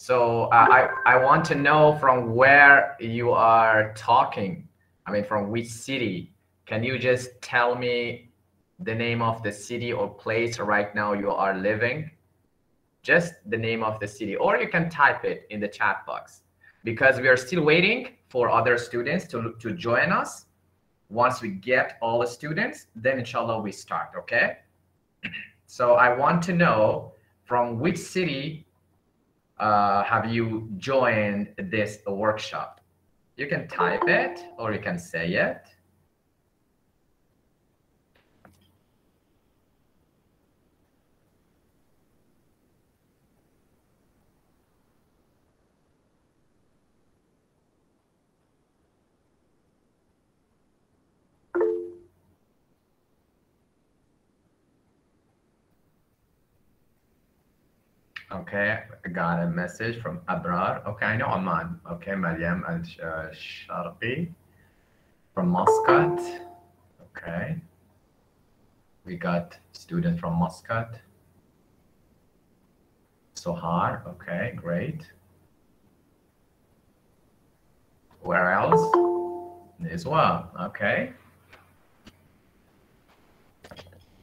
So uh, I, I want to know from where you are talking. I mean, from which city. Can you just tell me the name of the city or place right now you are living? Just the name of the city, or you can type it in the chat box because we are still waiting for other students to, to join us. Once we get all the students, then inshallah we start, okay? So I want to know from which city uh, have you joined this workshop? You can type it or you can say it. Okay, I got a message from Abrar. Okay, I know Oman. Okay, Mariam Al uh, Sharqi from Muscat. Okay. We got student from Muscat. Sohar. Okay, great. Where else? Nizwa. Okay.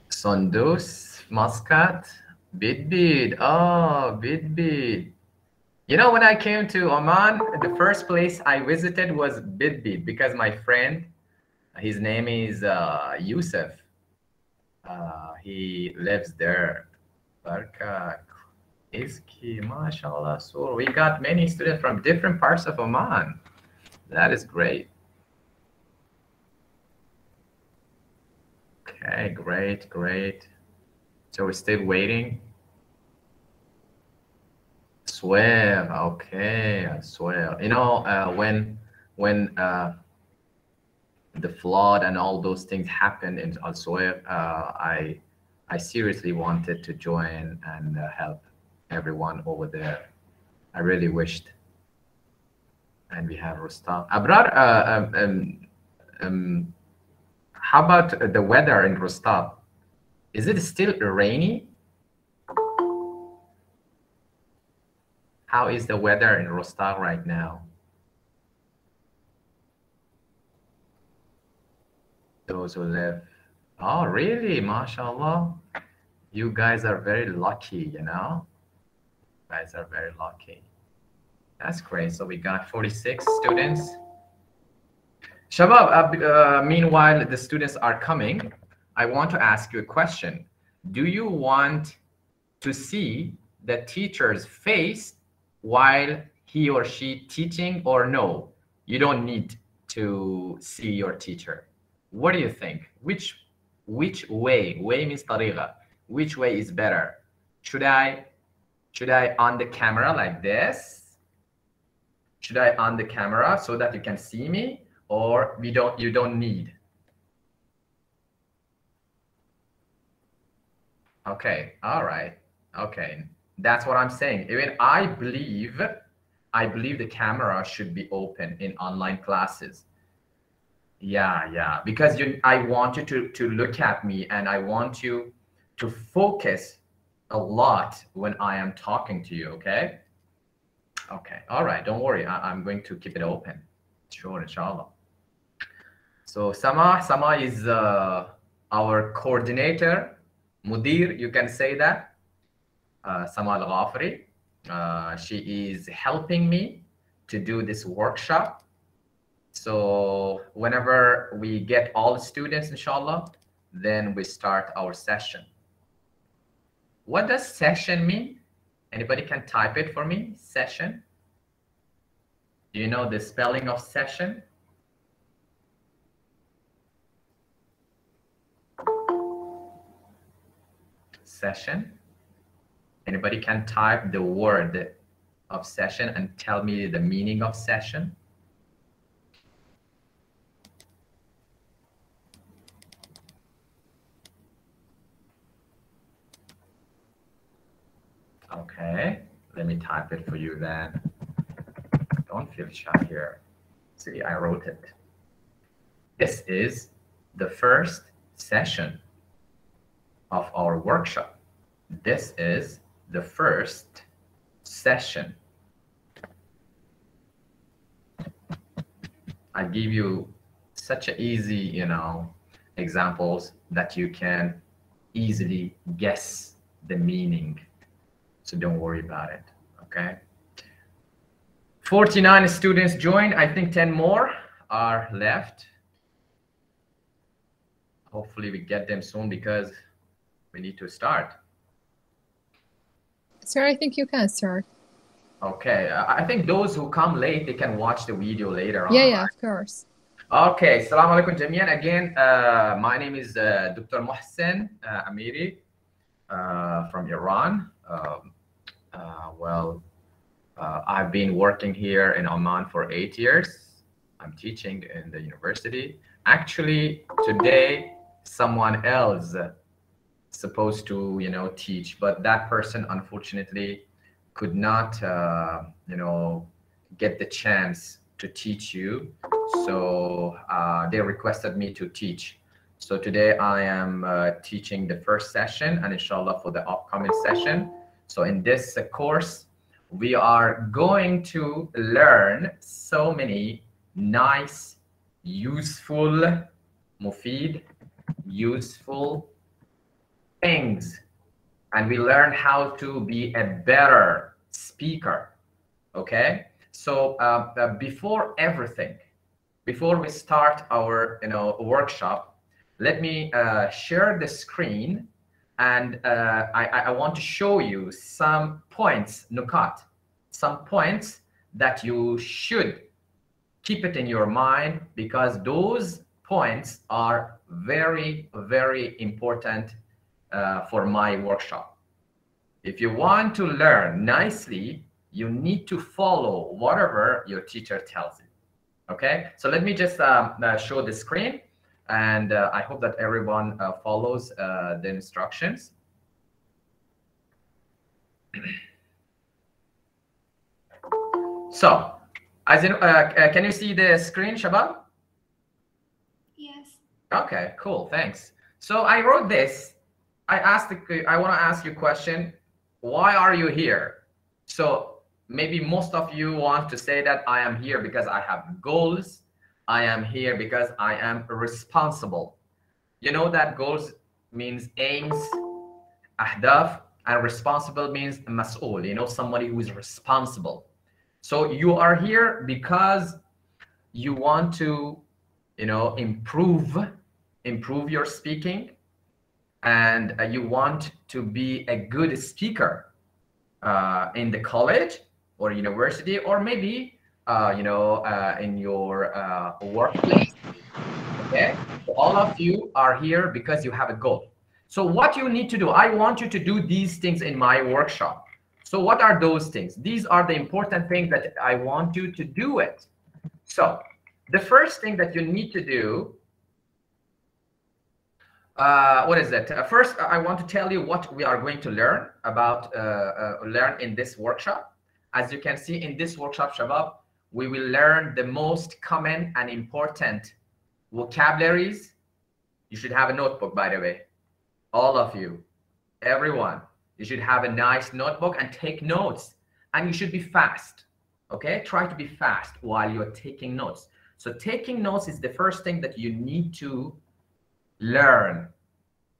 Sondus, Muscat. Bidbid. Oh, Bidbid. You know, when I came to Oman, the first place I visited was Bidbid because my friend, his name is uh, Yusuf. Uh, he lives there. Barka, Izki, mashallah, sur. We got many students from different parts of Oman. That is great. Okay, great, great. So we're still waiting. Swear, okay, I swear. You know, uh, when when uh, the flood and all those things happened in Al uh, I I seriously wanted to join and uh, help everyone over there. I really wished. And we have Rustaq. Abrar, uh, um, um, um, how about the weather in Rustaq? Is it still rainy? How is the weather in Rustaq right now? Those who live. Oh, really? MashaAllah. You guys are very lucky, you know? You guys are very lucky. That's great. So we got 46 students. Shabab, uh, uh, meanwhile, the students are coming. I want to ask you a question. Do you want to see the teacher's face while he or she teaching or no? You don't need to see your teacher. What do you think? Which which way? Way means tariqa. Which way is better? Should I should I on the camera like this? Should I on the camera so that you can see me or we don't you don't need? Okay, all right. Okay, that's what I'm saying. Even I believe, I believe the camera should be open in online classes. Yeah, yeah, because you, I want you to to look at me, and I want you to focus a lot when I am talking to you. Okay. Okay. All right. Don't worry. I, I'm going to keep it open. Sure, inshallah. So Sama, Sama is uh, our coordinator Mudir, you can say that. Uh, Samal Ghafri. Uh, she is helping me to do this workshop. So whenever we get all the students, inshallah, then we start our session. What does session mean? Anybody can type it for me, session? Do you know the spelling of session? Session. Anybody can type the word of session and tell me the meaning of session? Okay, let me type it for you then. Don't feel shy here. See, I wrote it. This is the first session of our workshop. This is the first session. I give you such a easy, you know, examples that you can easily guess the meaning. So don't worry about it, okay? 49 students joined. I think 10 more are left. Hopefully we get them soon because we need to start. Sir, I think you can start. Okay. I think those who come late, they can watch the video later on. Yeah, yeah, of course. Okay, Assalamu alaikum jamian. Again, uh, my name is uh, Dr. Mohsen uh, Amiri uh, from Iran. Um, uh, well, uh, I've been working here in Oman for eight years. I'm teaching in the university. Actually, today, someone else supposed to, you know, teach, but that person, unfortunately, could not, uh, you know, get the chance to teach you. So uh, they requested me to teach. So today I am uh, teaching the first session and inshallah for the upcoming session. So in this uh, course, we are going to learn so many nice, useful, mufid, useful things. And we learn how to be a better speaker. Okay. So uh, uh, before everything, before we start our you know workshop, let me uh, share the screen, and uh, I, I want to show you some points, nukat, some points that you should keep it in your mind because those points are very very important uh, for my workshop. If you want to learn nicely you need to follow whatever your teacher tells you. Okay, so let me just um, uh, show the screen and uh, I hope that everyone uh, follows uh, the instructions. so, as in, uh, uh, can you see the screen, Shabab? Yes. Okay, cool, thanks. So I wrote this. I asked, the, I want to ask you a question. Why are you here? So maybe most of you want to say that I am here because I have goals. I am here because I am responsible. You know that goals means aims, ahdaf, and responsible means mas'ul, you know, somebody who is responsible. So you are here because you want to, you know, improve, improve your speaking, and uh, you want to be a good speaker uh, in the college or university or maybe uh, you know uh, in your uh, workplace. Okay? So all of you are here because you have a goal. So what you need to do i want you to do these things in my workshop. So what are those things? These are the important things that i want you to do it. So the first thing that you need to do uh, what is it? Uh, first, I want to tell you what we are going to learn about uh, uh learn in this workshop. As you can see in this workshop, Shabab, we will learn the most common and important vocabularies. You should have a notebook, by the way. All of you, everyone, you should have a nice notebook and take notes. And you should be fast, okay? Try to be fast while you're taking notes. So taking notes is the first thing that you need to learn,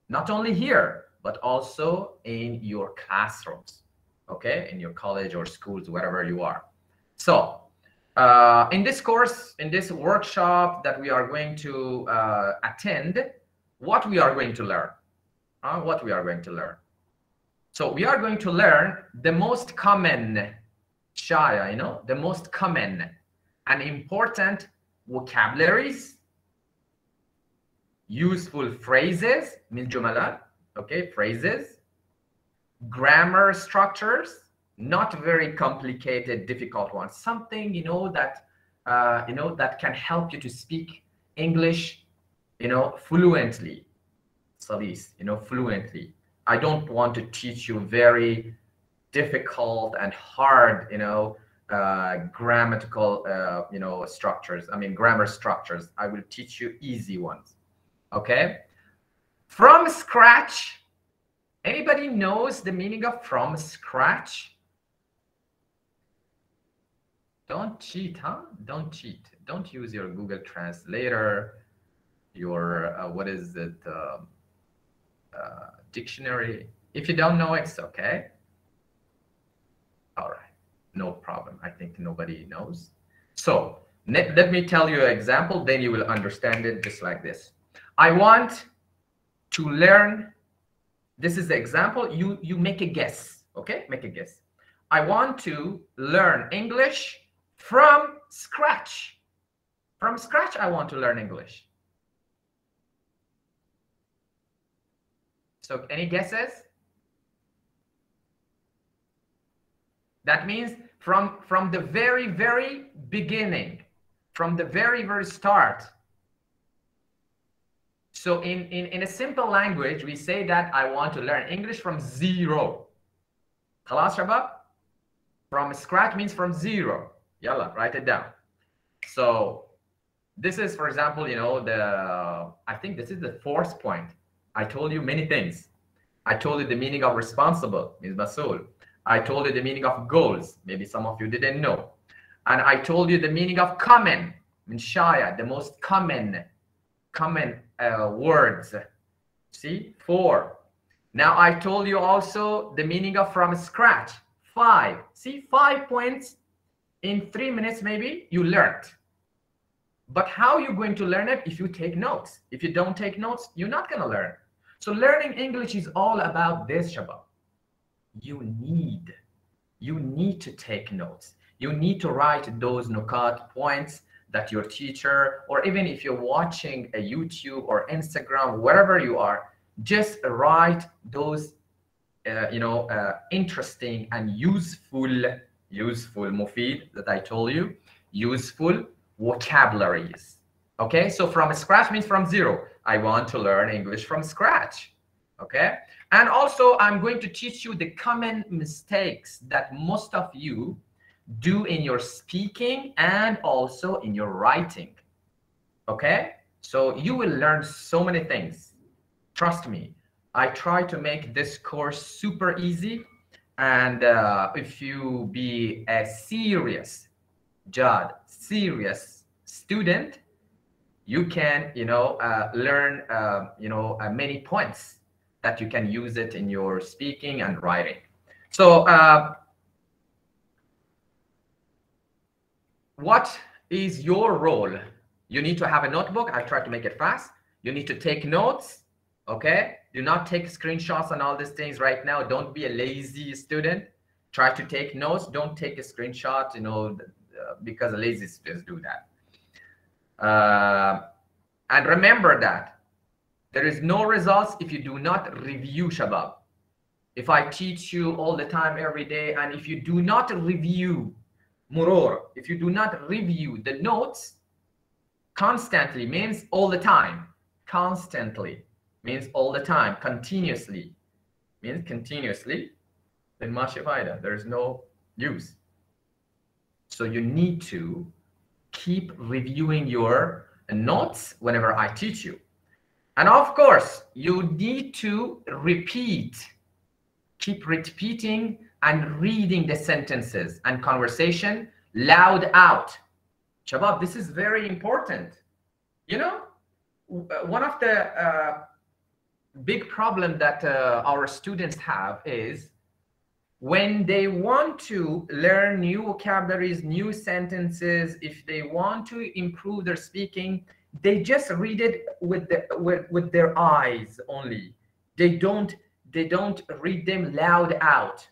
not only here, but also in your classrooms okay, in your college or schools, wherever you are. So uh, in this course, in this workshop that we are going to uh, attend, what we are going to learn, uh, what we are going to learn. So we are going to learn the most common shaya, you know, the most common and important vocabularies, useful phrases, jumalat, okay, phrases, grammar structures, not very complicated, difficult ones. Something you know that uh, you know that can help you to speak English, you know, fluently. These, you know, fluently. I don't want to teach you very difficult and hard, you know, uh, grammatical, uh, you know, structures. I mean, grammar structures. I will teach you easy ones. Okay. From scratch, Anybody knows the meaning of from scratch? Don't cheat, huh? Don't cheat. Don't use your Google Translator, your, uh, what is it, uh, uh, dictionary. If you don't know, it's okay. All right, no problem. I think nobody knows. So let, let me tell you an example, then you will understand it just like this. I want to learn, this is the example, you, you make a guess, okay? Make a guess. I want to learn English from scratch. From scratch, I want to learn English. So any guesses? That means from, from the very, very beginning, from the very, very start. So in, in, in a simple language, we say that I want to learn English from zero. خلاص شباب? From scratch means from zero. Yalla, write it down. So this is, for example, you know, the, I think this is the fourth point. I told you many things. I told you the meaning of responsible, means masul. I told you the meaning of goals. Maybe some of you didn't know. And I told you the meaning of common, means shaya, the most common, common uh, words. See, four. Now I told you also the meaning of from scratch, five. See, five points in three minutes, maybe you learned. But how are you going to learn it if you take notes? If you don't take notes, you're not going to learn. So learning English is all about this, Shabab. You need, you need to take notes. You need to write those nukat points that your teacher, or even if you're watching a YouTube or Instagram, wherever you are, just write those, uh, you know, uh, interesting and useful, useful, mufid that I told you, useful vocabularies. Okay, so from scratch means from zero. I want to learn English from scratch. Okay, and also I'm going to teach you the common mistakes that most of you do in your speaking and also in your writing. Okay, so you will learn so many things. Trust me, I try to make this course super easy. And uh, if you be a serious, Jad, serious student, you can, you know, uh, learn, uh, you know, uh, many points that you can use it in your speaking and writing. So what is your role? You need to have a notebook. I try to make it fast. You need to take notes. Okay. Do not take screenshots and all these things right now. Don't be a lazy student. Try to take notes. Don't take a screenshot, you know, uh, because lazy students do that. Uh, and remember that there is no results if you do not review Shabab. If I teach you all the time, every day, and if you do not review Muror, if you do not review the notes constantly, means all the time. Constantly means all the time, continuously means continuously. Then mashifida, there is no use. So you need to keep reviewing your notes whenever I teach you. And of course, you need to repeat, keep repeating and reading the sentences and conversation loud out. Shabab, this is very important. You know, one of the uh, big problem that uh, our students have is when they want to learn new vocabularies, new sentences, if they want to improve their speaking, they just read it with the with, with their eyes only. They don't they don't read them loud out.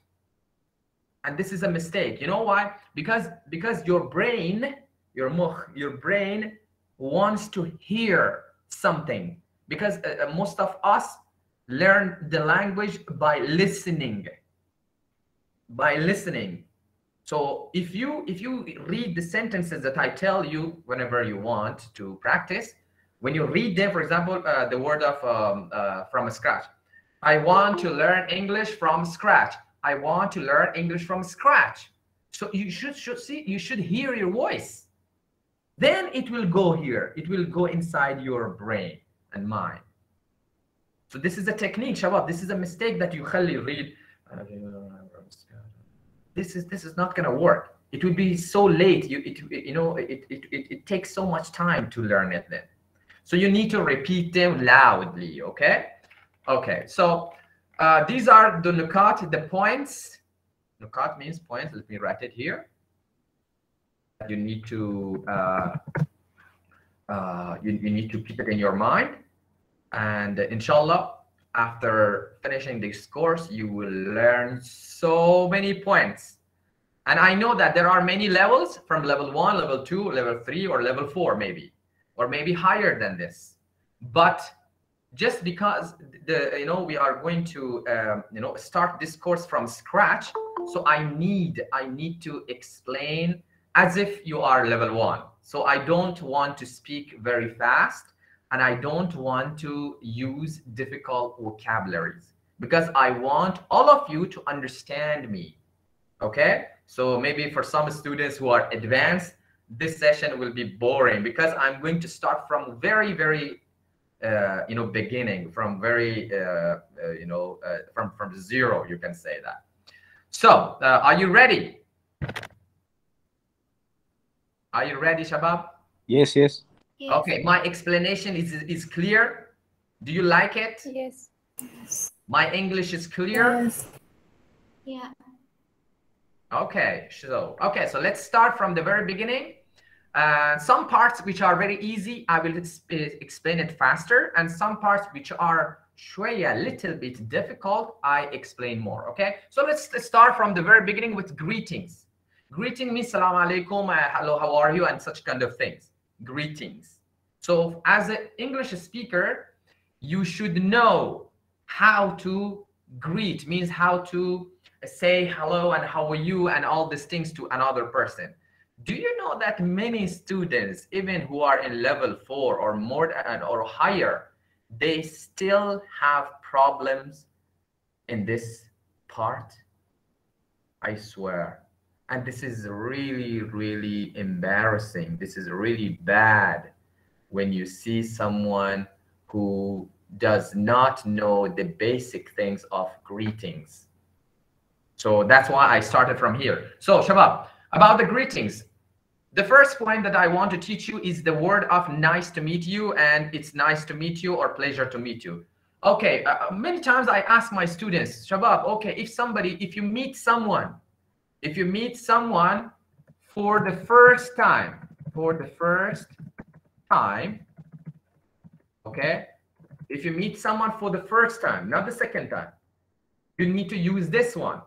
And this is a mistake. You know why? Because because your brain, your mukh, your brain wants to hear something. Because uh, most of us learn the language by listening by listening so if you if you read the sentences that i tell you whenever you want to practice when you read them for example uh, the word of um, uh, from scratch i want to learn english from scratch i want to learn english from scratch. So you should should see you should hear your voice. Then it will go here. It will go inside your brain and mind. So this is a technique shabab this is a mistake that you khali read. This is this is not to work. It would be so late. You, it, you know, it, it, it, it takes so much time to learn it then. So you need to repeat them loudly, okay? Okay, so uh, these are the nukat, the points. Nukat means points. Let me write it here. You need to uh, uh, you, you need to keep it in your mind. And inshallah, after finishing this course, you will learn so many points. And I know that there are many levels from level one, level two, level three, or level four, maybe, or maybe higher than this. But just because the you know we are going to um, you know start this course from scratch, so I need I need to explain as if you are level one. So I don't want to speak very fast and I don't want to use difficult vocabularies because I want all of you to understand me. Okay. So maybe for some students who are advanced, this session will be boring because I'm going to start from very, very, you know, beginning from very, uh, uh, you know, uh, from, from zero, you can say that. So uh, are you ready? Are you ready, Shabab? Yes, yes. Yes. Okay, my explanation is is clear. Do you like it? Yes. My English is clear. yes. Yeah. Okay, so okay, so let's start from the very beginning. Uh, some parts which are very easy, I will ex- explain it faster, and some parts which are shwaya, a little bit difficult, I explain more. Okay, so let's, let's start from the very beginning with greetings. Greeting means salam alaikum, uh, hello, how are you, and such kind of things. Greetings. So as an English speaker, you should know how to greet, means how to say hello and how are you and all these things to another person. Do you know that many students, even who are in level four or more or higher, they still have problems in this part? I swear. And this is really really embarrassing. This is really bad when you see someone who does not know the basic things of greetings. So that's why i started from here. So shabab about the greetings the first point that i want to teach you is the word of nice to meet you and it's nice to meet you or pleasure to meet you okay uh, many times i ask my students shabab okay if somebody if you meet someone if you meet someone for the first time, for the first time, okay? If you meet someone for the first time, not the second time, you need to use this one.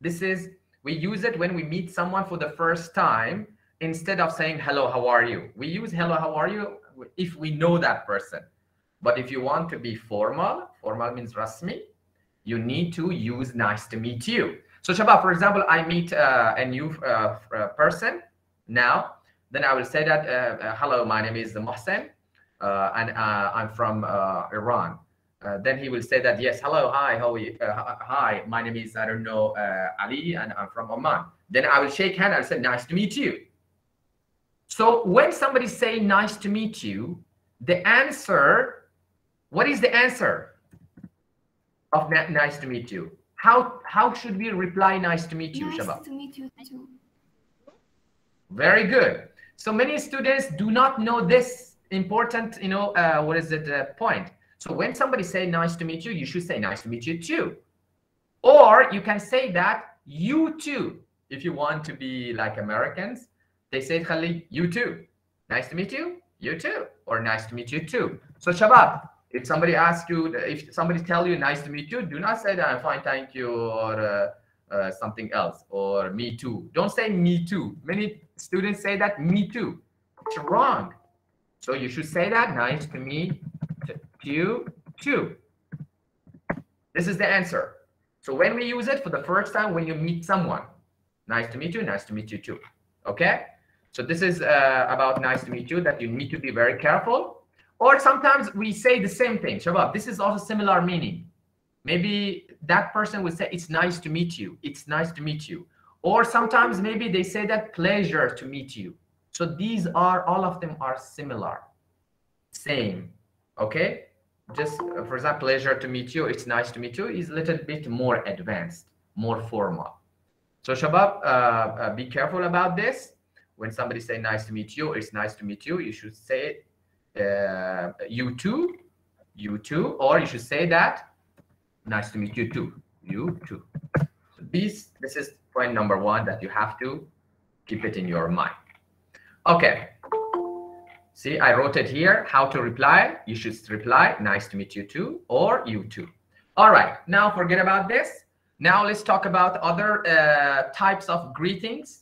This is, we use it when we meet someone for the first time instead of saying, hello, how are you? We use hello, how are you if we know that person. But if you want to be formal, formal means rasmi, you need to use nice to meet you. So for example, I meet uh, a new uh, uh, person now, then I will say that, uh, uh, hello, my name is Mohsen, uh, and I'm from Iran. then he will say that, yes, hello, hi, how hi, my name is, I don't know, Ali, and I'm from Oman. Then I will shake hand, I'll say, nice to meet you. So when somebody say nice to meet you, the answer, what is the answer of nice to meet you? How how should we reply nice to meet you, nice Shabab? to meet you too. Very good. So many students do not know this important, you know, uh, what is it, uh, point. So when somebody say nice to meet you, you should say nice to meet you too. Or you can say that you too. If you want to be like Americans, they say Khalid, you too. Nice to meet you, you too. Or nice to meet you too. So Shabab, if somebody asks you, if somebody tell you nice to meet you, do not say that I'm fine, thank you, or uh, uh, something else, or me too. Don't say me too. Many students say that me too. It's wrong. So you should say that nice to meet you too. This is the answer. So when we use it for the first time, when you meet someone, nice to meet you, nice to meet you too. Okay. So this is uh, about nice to meet you that you need to be very careful or sometimes we say the same thing, Shabab. This is also similar meaning. Maybe that person will say, It's nice to meet you. It's nice to meet you. Or sometimes maybe they say that pleasure to meet you. So these are all of them are similar, same. Okay. Just uh, for example, pleasure to meet you. It's nice to meet you is a little bit more advanced, more formal. So Shabab, uh, uh, be careful about this. When somebody say nice to meet you, it's nice to meet you. You should say uh, you too, you too, or you should say that nice to meet you too, you too. So this, this is point number one that you have to keep it in your mind. Okay. See, I wrote it here, how to reply. You should reply, nice to meet you too, or you too. All right, now forget about this. Now let's talk about other uh, types of greetings.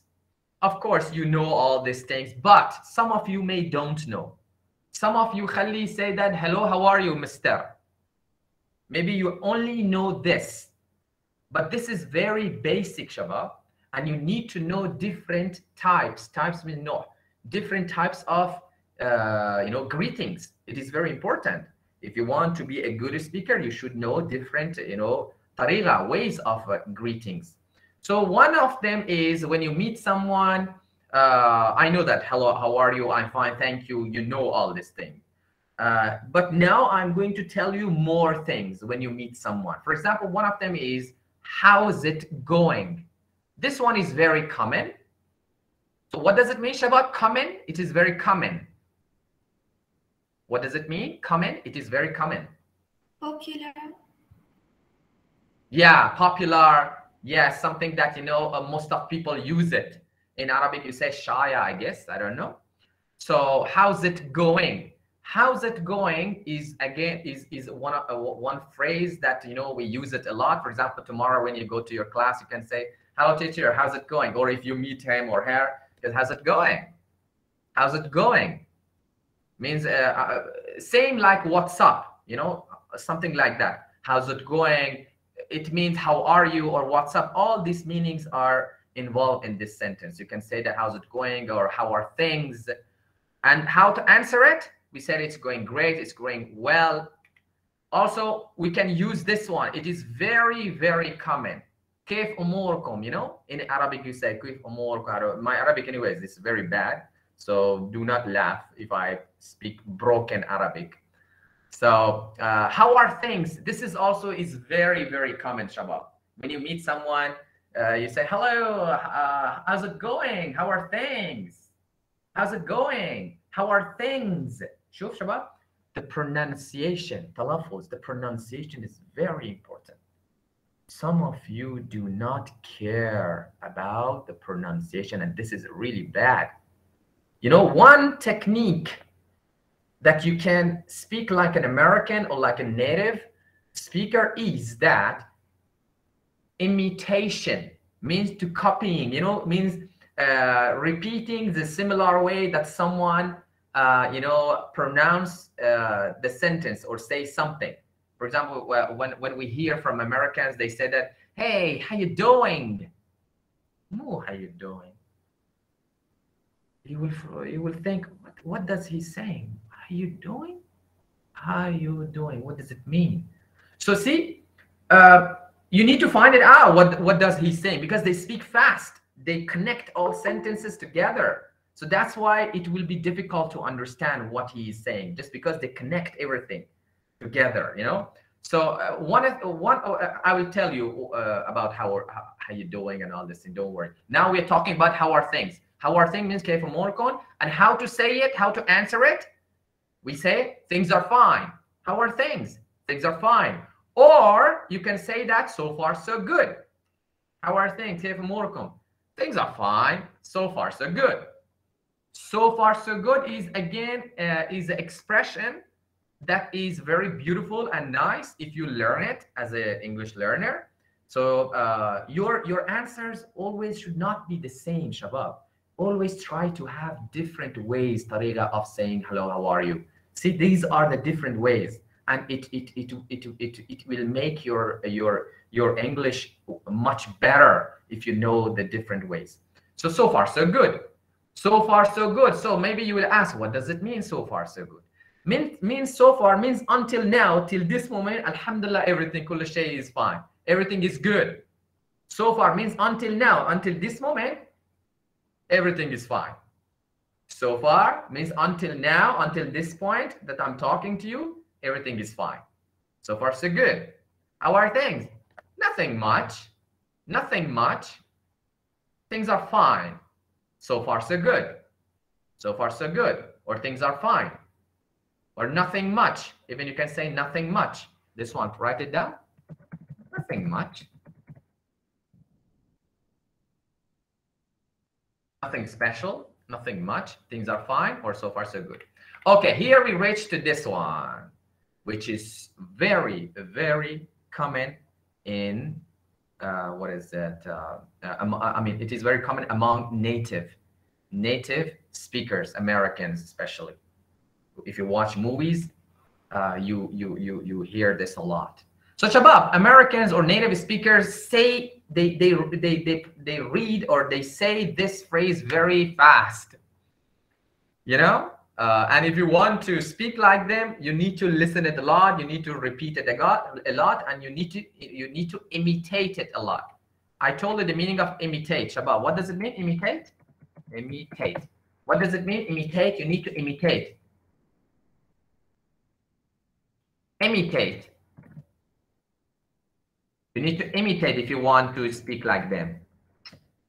Of course, you know all these things, but some of you may don't know. Some of you, Khalli, say that, hello, how are you, mister? Maybe you only know this, but this is very basic, Shabab, and you need to know different types. Types mean no, different types of, uh, you know, greetings. It is very important. If you want to be a good speaker, you should know different, you know, tariqa, ways of uh, greetings. So one of them is when you meet someone, uh, I know that, hello, how are you? I'm fine, thank you. You know all this thing. Uh, but now I'm going to tell you more things when you meet someone. For example, one of them is, how's it going? This one is very common. So what does it mean, Shabab? Common? It is very common. What does it mean? Common? It is very common. Popular. Yeah, popular. Yeah, something that, you know, uh, most of people use it. In Arabic, you say shaya, I guess. I don't know. So how's it going? How's it going is again is is one uh, one phrase that you know we use it a lot. For example, tomorrow when you go to your class, you can say, "Hello, teacher. How's it going?" Or if you meet him or her, how's it going? How's it going? Means uh, uh, same like what's up, you know, something like that. How's it going? It means how are you or what's up. All these meanings are involved in this sentence. You can say that how's it going or how are things, and how to answer it. We said it's going great. It's going well. Also, we can use this one. It is very, very common. كيف أموركم? You know, in Arabic you say كيف أموركم. My Arabic, anyways, is very bad. So do not laugh if I speak broken Arabic. So uh, how are things? This is also is very, very common, Shabab. When you meet someone, uh, you say, hello, uh, how's it going? How are things? How's it going? How are things? شوف شباب, the pronunciation, تلفظ, the pronunciation is very important. Some of you do not care about the pronunciation, and this is really bad. You know, one technique that you can speak like an American or like a native speaker is that imitation means to copying, you know, means uh, repeating the similar way that someone, uh, you know, pronounce uh, the sentence or say something. For example, when, when we hear from Americans, they say that, hey, how you doing? No, how you doing? You will, you will think, what, what does he saying? are you doing? How are you doing? What does it mean? So see, uh, you need to find it out. What what does he say? Because they speak fast. They connect all sentences together. So that's why it will be difficult to understand what he is saying, just because they connect everything together. You know. So uh, one one oh, uh, I will tell you uh, about how, how how you doing and all this and don't worry. Now we're talking about how are things. How are things means kefamorkon and how to say it, how to answer it, we say things are fine. How are things? Things are fine. Or you can say that so far so good. How are things? Keyf morkum. Things are fine. So far so good. So far so good is again uh, is an expression that is very beautiful and nice if you learn it as an English learner. So uh, your your answers always should not be the same, Shabab always try to have different ways, tariqa of saying hello, how are you? See, these are the different ways, and it it it it it, it will make your your your English much better if you know the different ways. So so far so good. So far so good. So maybe you will ask, what does it mean? So far so good. Mean, means so far means until now, till this moment, Alhamdulillah, everything kull is fine. Everything is good. So far means until now, until this moment, everything is fine. So far means until now, until this point that I'm talking to you, everything is fine. So far, so good. How are things? Nothing much. Nothing much. things are fine. So far, so good. So far, so good. Or things are fine. Or nothing much. Even you can say nothing much. This one, write it down. Nothing much. Nothing special, nothing much. Things are fine, or so far, so good. Okay, here we reach to this one, which is very, very common in uh, what is that? Uh, uh, I mean, it is very common among native, native speakers, Americans especially. If you watch movies, uh, you you you you hear this a lot. So Shabab, Americans or native speakers say they they they they they read or they say this phrase very fast. You know, uh, and if you want to speak like them, you need to listen it a lot. You need to repeat it a lot, a lot, and you need to you need to imitate it a lot. I told you the meaning of imitate. Shabab, what does it mean? Imitate. Imitate. What does it mean? Imitate. You need to imitate. Imitate. You need to imitate if you want to speak like them.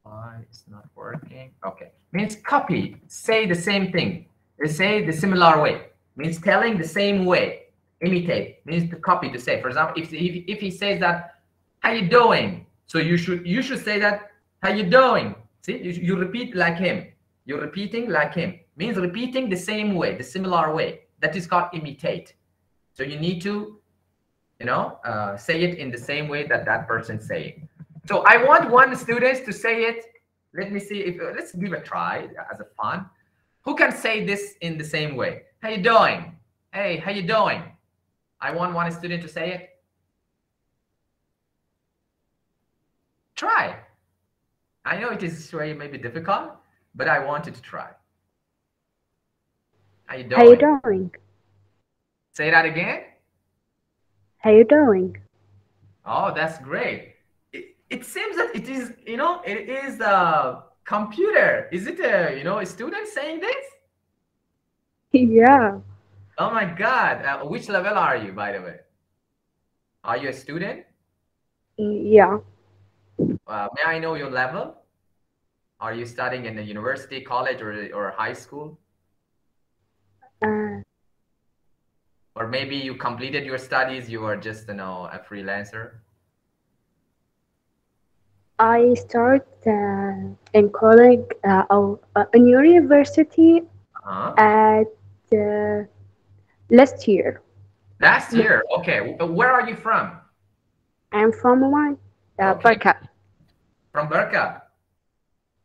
Why it's not working? Okay. Means copy. Say the same thing. Say the similar way. Means telling the same way. Imitate means to copy to say. For example if, if, if he says that how you doing? So you should you should say that how you doing? See you, you repeat like him. You're repeating like him. Means repeating the same way the similar way. That is called imitate. So you need to you know uh, say it in the same way that that person saying so i want one student to say it let me see if uh, let's give a try as a fun who can say this in the same way? How you doing? Hey, how you doing? I want one student to say it. Try. I know it is very maybe difficult, but I wanted to try. How you doing? How you doing? Say that again. How you doing? Oh, that's great. It, it seems that it is, you know, it is a computer. Is it a you know a student saying this? Yeah. Oh my God! Uh, which level are you, by the way? Are you a student? Yeah. Uh, may I know your level? Are you studying in a university, college, or or high school? Uh, or maybe you completed your studies. You are just you know a freelancer. I start uh, in college uh, or uh, in university Uh-huh. at uh, last year. Last year. Okay. Where are you from? I'm from Oman, uh, Okay. Barka. From Barka.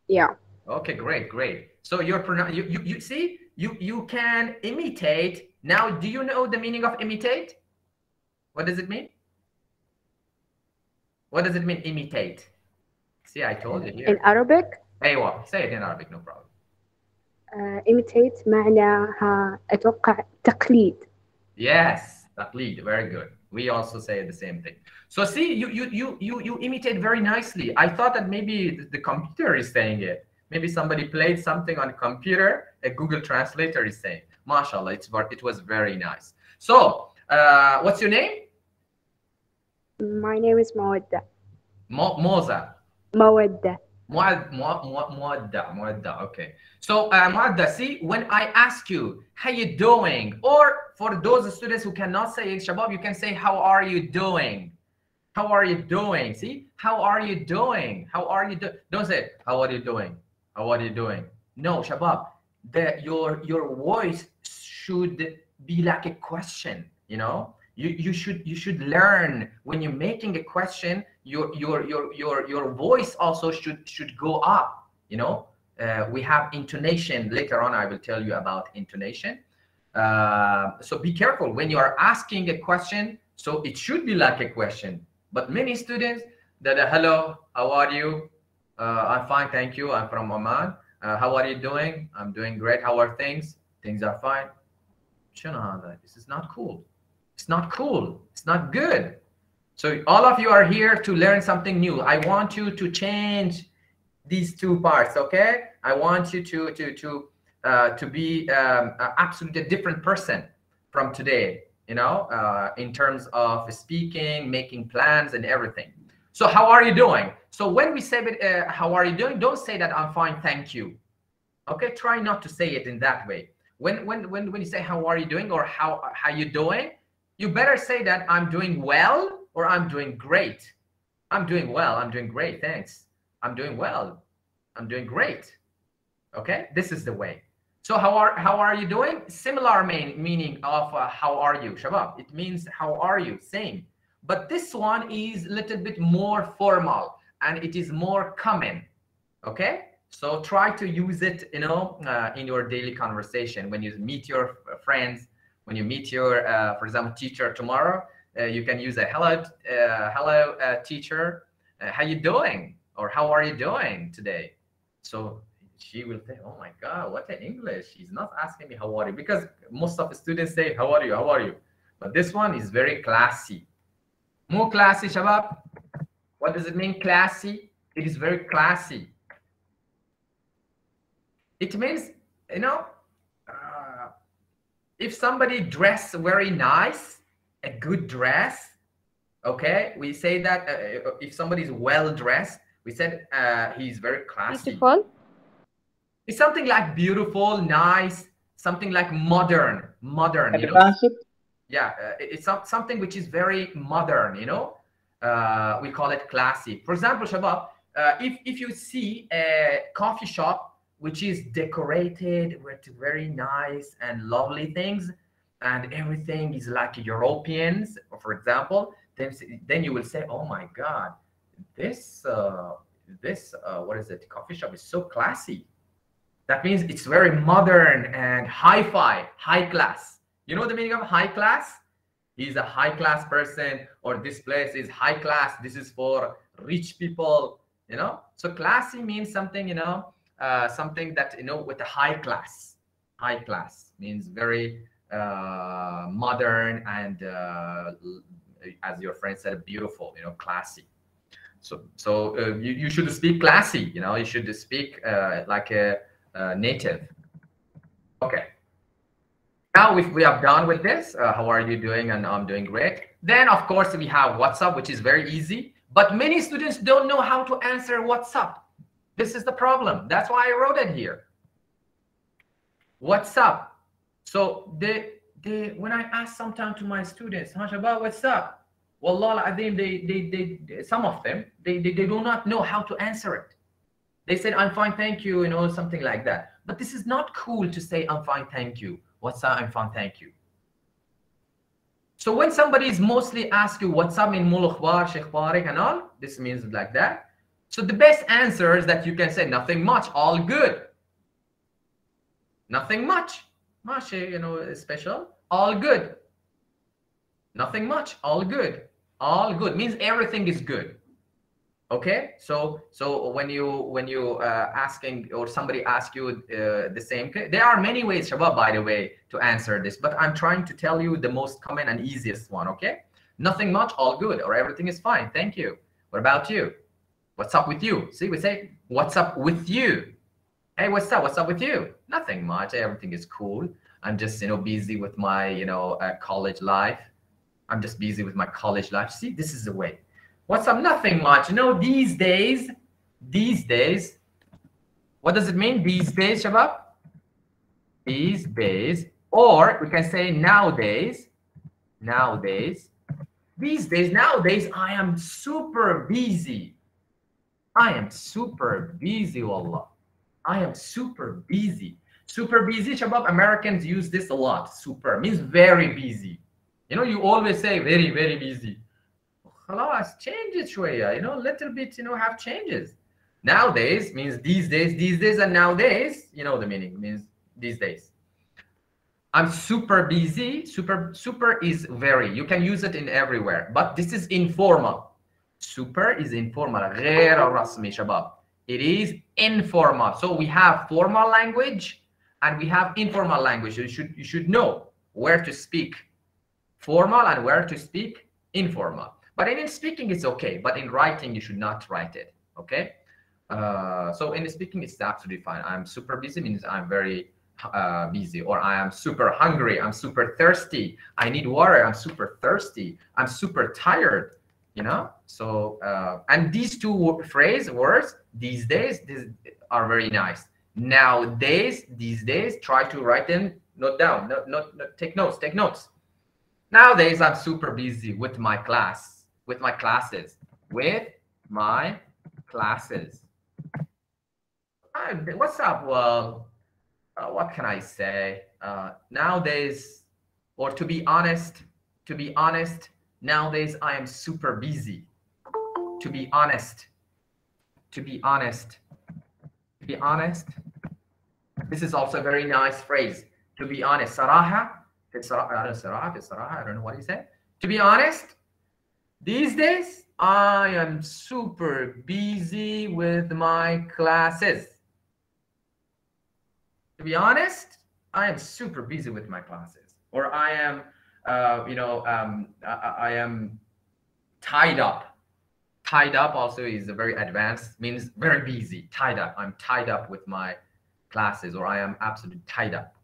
Yeah. Okay, great, great. So you're pronoun- you, you you see you you can imitate. Now, do you know the meaning of imitate? What does it mean? What does it mean imitate? See, I told you In here. Arabic أيوة. Say it in Arabic, no problem. uh, imitate معناها أتوقع تقليد. Yes, taqlid, very good. We also say the same thing. So see, you you you you you imitate very nicely. I thought that maybe the- the computer is saying it. Maybe somebody played something on computer. A Google Translator is saying, mashallah it's it was very nice so uh, what's your name my name is Mawadda. Mo Moza. Mawadda. Muadda, okay. So, uh, Muadda, see, when I ask you, how you doing? Or for those students who cannot say Shabab, you can say, how are you doing? How are you doing? See, how are you doing? How are you doing? Don't say, how are you doing? How are you doing? No, Shabab, the, your, your voice should be like a question, you know? You, you should you should learn when you're making a question your your your your your voice also should should go up you know? Uh, we have intonation. Later on i will tell you about intonation. Uh, so be careful when you are asking a question. So it should be like a question. But many students that hello how are you? Uh, i'm fine thank you. I'm from oman uh, how are you doing? I'm doing great. How are things? Things are fine. This is not cool. It's not cool. It's not good. So all of you are here to learn something new. I want you to change these two parts, okay? I want you to to to uh, to be um, absolutely a different person from today. You know, uh, in terms of speaking, making plans, and everything. So how are you doing? So when we say uh, how are you doing, don't say that I'm fine, thank you. Okay, try not to say it in that way. When when when when you say how are you doing or how how you doing, you better say that I'm doing well or I'm doing great. I'm doing well. I'm doing great. Thanks. I'm doing well. I'm doing great. Okay, this is the way. So how are how are you doing? Similar main meaning of uh, how are you, Shabab. It means how are you, same. But this one is a little bit more formal and it is more common. Okay, so try to use it, you know, uh, in your daily conversation when you meet your friends, when you meet your, uh, for example, teacher tomorrow. Uh, you can use a hello, uh, hello, uh, teacher. how you doing? Or how are you doing today? So she will think, oh my God, what an English. She's not asking me how are you because most of the students say, how are you? How are you? But this one is very classy. More classy, Shabab. What does it mean, classy? It is very classy. It means, you know, uh, if somebody dress very nice, a good dress, okay, we say that uh, if somebody is well dressed, we said uh, he's very classy. Beautiful. It's something like beautiful, nice, something like modern, modern. You know? Yeah, uh, it's some, something which is very modern. You know, uh, we call it classy. For example, Shabab, uh, if if you see a coffee shop which is decorated with very nice and lovely things, and everything is like Europeans, for example, then then you will say, oh my God, this uh, this uh, what is it? Coffee shop is so classy that means it's very modern and hi-fi, high class. You know the meaning of high class? He's a high class person, or this place is high class. This is for rich people, you know? So classy means something, you know, uh, something that, you know, with a high class. High class means very uh, modern and, uh, as your friend said, beautiful, you know, classy. So, so uh, you, you should speak classy, you know, you should speak uh, like a, uh, native. Okay. Now, if we are done with this, uh, how are you doing? And I'm doing great. Then, of course, we have what's up, which is very easy. But many students don't know how to answer what's up. This is the problem. That's why I wrote it here. What's up. So they, they, when I ask sometimes to my students, about what's up? Wallah, I think they, they, they, some of them, they, they, they do not know how to answer it. They said, I'm fine, thank you, you know, something like that. But this is not cool to say, I'm fine, thank you. What's up? I'm fine, thank you. So when somebody is mostly ask you, what's up in Sheikh Tariq and all, this means like that. So the best answer is that you can say, nothing much, all good. Nothing much. Much, eh, you know, special. All good. Nothing much, all good. All good means everything is good okay so so when you when you uh, asking or somebody ask you uh, the same there are many ways shabab by the way to answer this but i'm trying to tell you the most common and easiest one okay? Nothing much all good or everything is fine thank you. What about you? What's up with you? See we say what's up with you? Hey what's up? What's up with you? Nothing much everything is cool. I'm just you know busy with my you know uh, college life. I'm just busy with my college life. See this is the way What's up? Nothing much. You know, these days, these days, what does it mean? These days, Shabab? These days, or we can say nowadays, nowadays, these days, nowadays, I am super busy. I am super busy, wallah. I am super busy. Super busy, Shabab. Americans use this a lot. Super means very busy. You know, you always say very, very busy خلاص change it شوية you know little bit you know have changes nowadays means these days these days and nowadays you know the meaning means these days I'm super busy super super is very you can use it in everywhere but this is informal super is informal غير رسمي شباب it is informal so we have formal language and we have informal language you should you should know where to speak formal and where to speak informal but in speaking, it's okay. But in writing, you should not write it. Okay. Uh, so in speaking, it's absolutely fine. I'm super busy means I'm very uh, busy, or I am super hungry. I'm super thirsty. I need water. I'm super thirsty. I'm super tired. you know so uh, and these two phrase words these days these are very nice nowadays these days try to write them note down no, no, no, take notes take notes nowadays i'm super busy with my class with my classes. With my classes. Right, what's up, world? Uh, what can I say? Uh, nowadays, or to be honest, to be honest, nowadays I am super busy. To be honest, to be honest, to be honest. This is also a very nice phrase. To be honest, Saraha, I don't know what he said. To be honest, these days I am super busy with my classes. To be honest I am super busy with my classes. Or I am uh, you know um, I, I am tied up. Tied up also is a very advanced means very busy tied up. I'm tied up with my classes or i am absolutely tied up.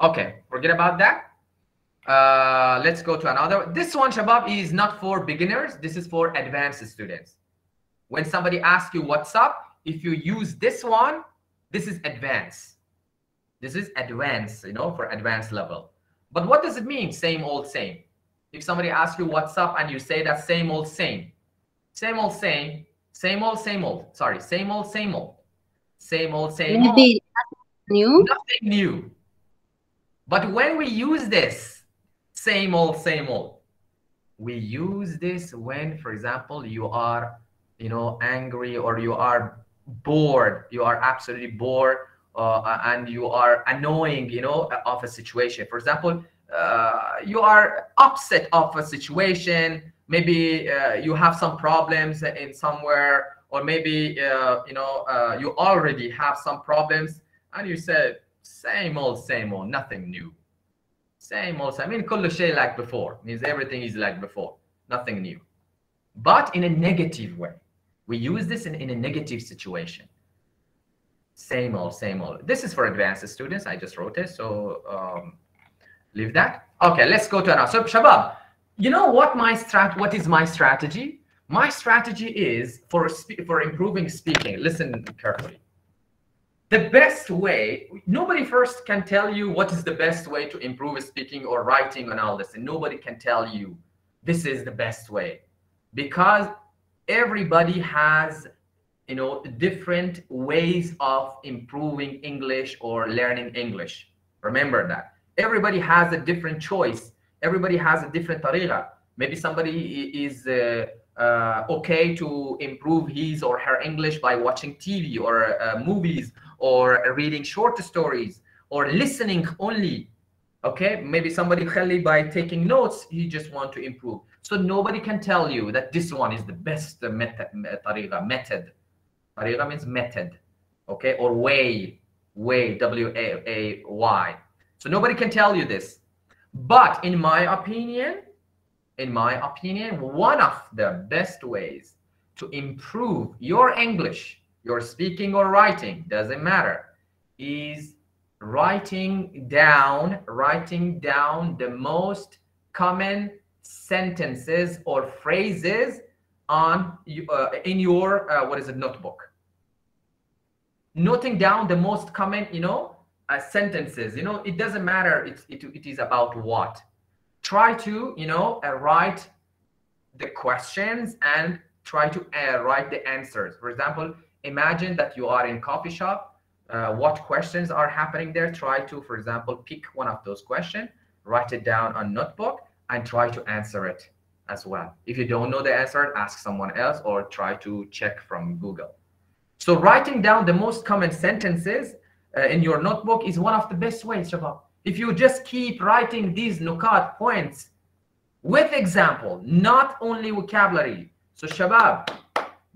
Okay forget about that uh, let's go to another. This one, Shabab, is not for beginners. This is for advanced students. When somebody asks you what's up, if you use this one, this is advanced. This is advanced, you know, for advanced level. But what does it mean? Same old same. If somebody asks you what's up and you say that same old same, same old same, same old same old. Sorry, same old same old, same old same old. Nothing new. Nothing new. But when we use this same old same old. We use this when for example you are you know angry or you are bored you are absolutely bored uh, and you are annoying you know of a situation. For example uh, you are upset of a situation. Maybe uh, you have some problems in somewhere or maybe uh, you know uh, you already have some problems and you said same old same old nothing new same old same. I mean كل شيء like before means everything is like before nothing new but in a negative way we use this in, in a negative situation same old same old this is for advanced students i just wrote it so um, leave that okay let's go to another so shabab you know what my strat what is my strategy my strategy is for spe- for improving speaking listen carefully the best way nobody first can tell you what is the best way to improve speaking or writing and all this and nobody can tell you this is the best way. Because everybody has you know different ways of improving english or learning english. Remember that. Everybody has a different choice. Everybody has a different tariqa. Maybe somebody is uh, uh, okay to improve his or her English by watching TV or uh, movies or reading short stories or listening only. Okay, maybe somebody Khali by taking notes, he just want to improve. So nobody can tell you that this one is the best method. Method. Tariqa means method. Okay, or way, way, W A A Y. So nobody can tell you this. But in my opinion, in my opinion one of the best ways to improve your english your speaking or writing doesn't matter is writing down writing down the most common sentences or phrases on uh, in your uh, what is it notebook. Noting down the most common you know uh, sentences you know it doesn't matter it's, it, it is about what try to you know uh, write the questions and try to uh, write the answers. For example imagine that you are in coffee shop uh, what questions are happening there. Try to for example pick one of those questions write it down on notebook and try to answer it as well. If you don't know the answer ask someone else or try to check from google. So writing down the most common sentences uh, in your notebook is one of the best ways Shabab. If you just keep writing these nukat points with example not only vocabulary. So shabab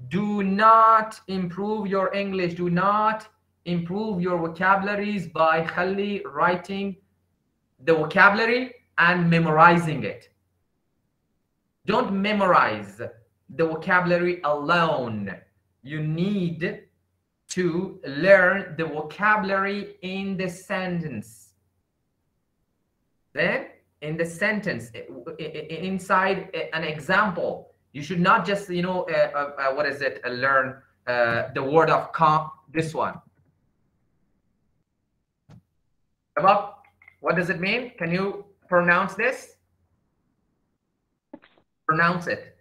do not improve your english. Do not improve your vocabularies by khali writing the vocabulary and memorizing it. Don't memorize the vocabulary alone. You need to learn the vocabulary in the sentence then in the sentence, inside an example, you should not just, you know, uh, uh, uh what is it, uh, learn uh, the word of comp, this one. About what does it mean? Can you pronounce this? Pronounce it.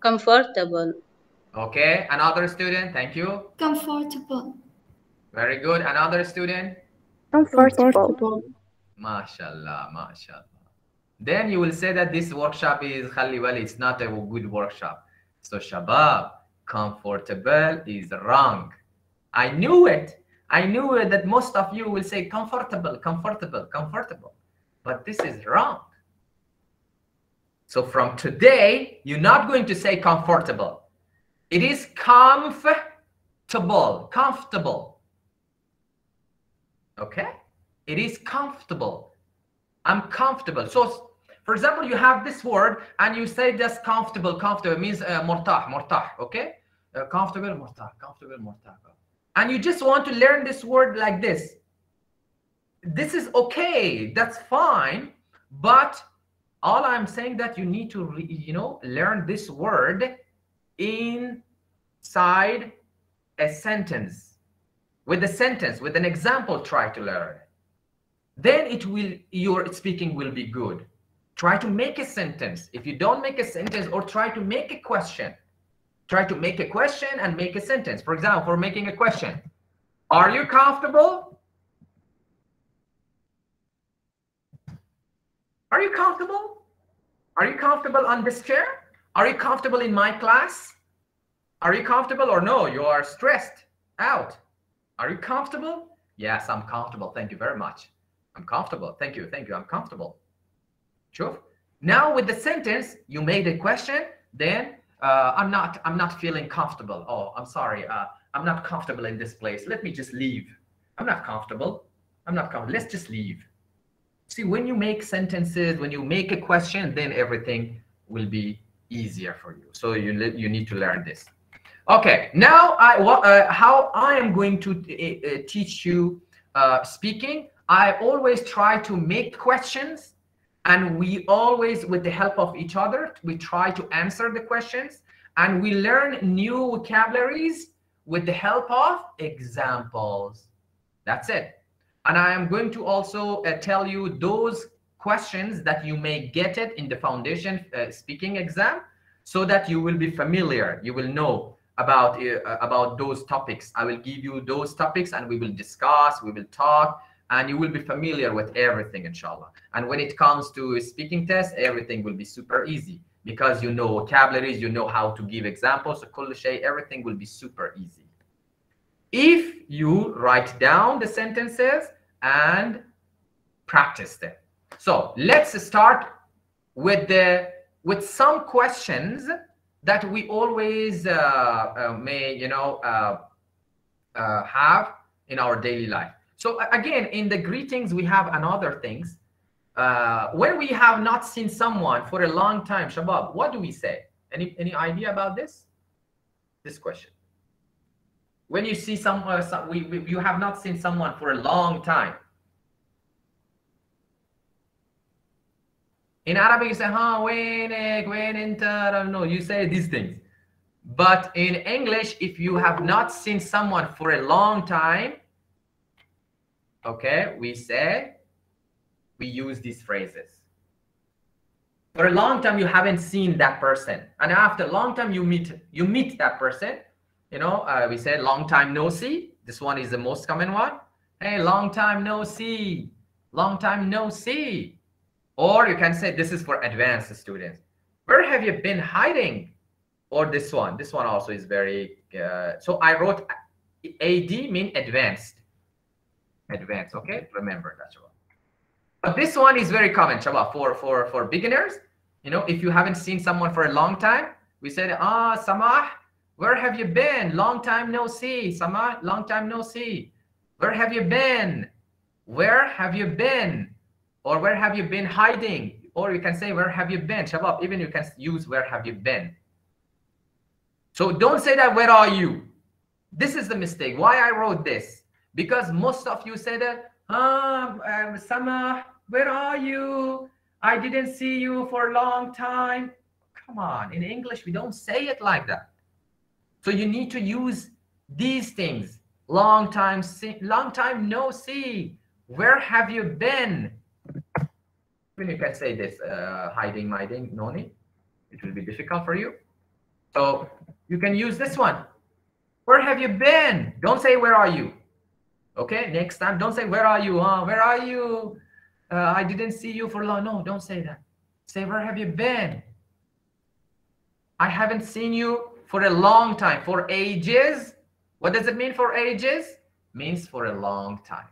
Comfortable. Okay. Another student. Thank you. Comfortable. Very good. Another student. Comfortable. Comfortable. MashaAllah, MashaAllah. Then you will say that this workshop is Khaliwali, it's not a good workshop. So Shabab, comfortable is wrong. I knew it. I knew it that most of you will say comfortable, comfortable, comfortable. But this is wrong. So from today, you're not going to say comfortable. It is comfortable, comfortable. Okay? It is comfortable. I'm comfortable. So, for example, you have this word and you say just comfortable. Comfortable means uh, mortah, mortah, okay? Uh, comfortable, mortah, comfortable, mortah. And you just want to learn this word like this. This is okay. That's fine. But all I'm saying that you need to, you know, learn this word inside a sentence with a sentence, with an example, try to learn then it will your speaking will be good. Try to make a sentence. If you don't make a sentence or try to make a question try to make a question and make a sentence. For example for making a question are you comfortable? Are you comfortable? Are you comfortable on this chair? Are you comfortable in my class? Are you comfortable or no? You are stressed out. Are you comfortable? Yes i'm comfortable. Thank you very much I'm comfortable. Thank you. Thank you. I'm comfortable. Sure. Now with the sentence, you made a question. Then uh, I'm not. I'm not feeling comfortable. Oh, I'm sorry. Uh, I'm not comfortable in this place. Let me just leave. I'm not comfortable. I'm not comfortable. Let's just leave. See, when you make sentences, when you make a question, then everything will be easier for you. So you you need to learn this. Okay. Now I uh, how I am going to uh, uh, teach you uh, speaking. I always try to make questions and we always, with the help of each other, we try to answer the questions and we learn new vocabularies with the help of examples. That's it. And I am going to also uh, tell you those questions that you may get it in the foundation uh, speaking exam so that you will be familiar. You will know about, uh, about those topics. I will give you those topics and we will discuss, we will talk, and you will be familiar with everything, inshallah. And when it comes to speaking test, everything will be super easy because you know vocabularies, you know how to give examples, so everything will be super easy. If you write down the sentences and practice them. So let's start with the with some questions that we always uh, uh, may you know uh, uh have in our daily life. So again, in the greetings, we have another things. Uh, when we have not seen someone for a long time, Shabab, what do we say? Any any idea about this? This question. When you see someone, uh, some, we, we, you have not seen someone for a long time. In Arabic, you say, huh, when, when, enter, know. you say these things. But in English, if you have not seen someone for a long time, okay, we say, we use these phrases. For a long time, you haven't seen that person. And after a long time, you meet, you meet that person. You know, uh, we say long time no see. This one is the most common one. Hey, long time no see. Long time no see. Or you can say this is for advanced students. Where have you been hiding? Or this one. This one also is very. Uh, so I wrote AD mean advanced advanced. Okay, remember that. Shabab. But this one is very common, Shabab, for for for beginners. You know, if you haven't seen someone for a long time, we said, ah, Samah, where have you been? Long time no see. Samah, long time no see. Where have you been? Where have you been? Or where have you been hiding? Or you can say, where have you been? Shabab, even you can use where have you been. So don't say that, where are you? This is the mistake. Why I wrote this? Because most of you said that ah, um, Sama, where are you? I didn't see you for a long time. come on in english we don't say it like that. So you need to use these things. Long time see long time no see. Where have you been? When you can say this uh, hiding hiding noni. it will be difficult for you. So you can use this one. Where have you been? Don't say where are you okay next time. Don't say where are you huh? where are you? Uh, i didn't see you for long. No don't say that. Say where have you been? I haven't seen you for a long time. For ages? What does it mean for ages? Means for a long time.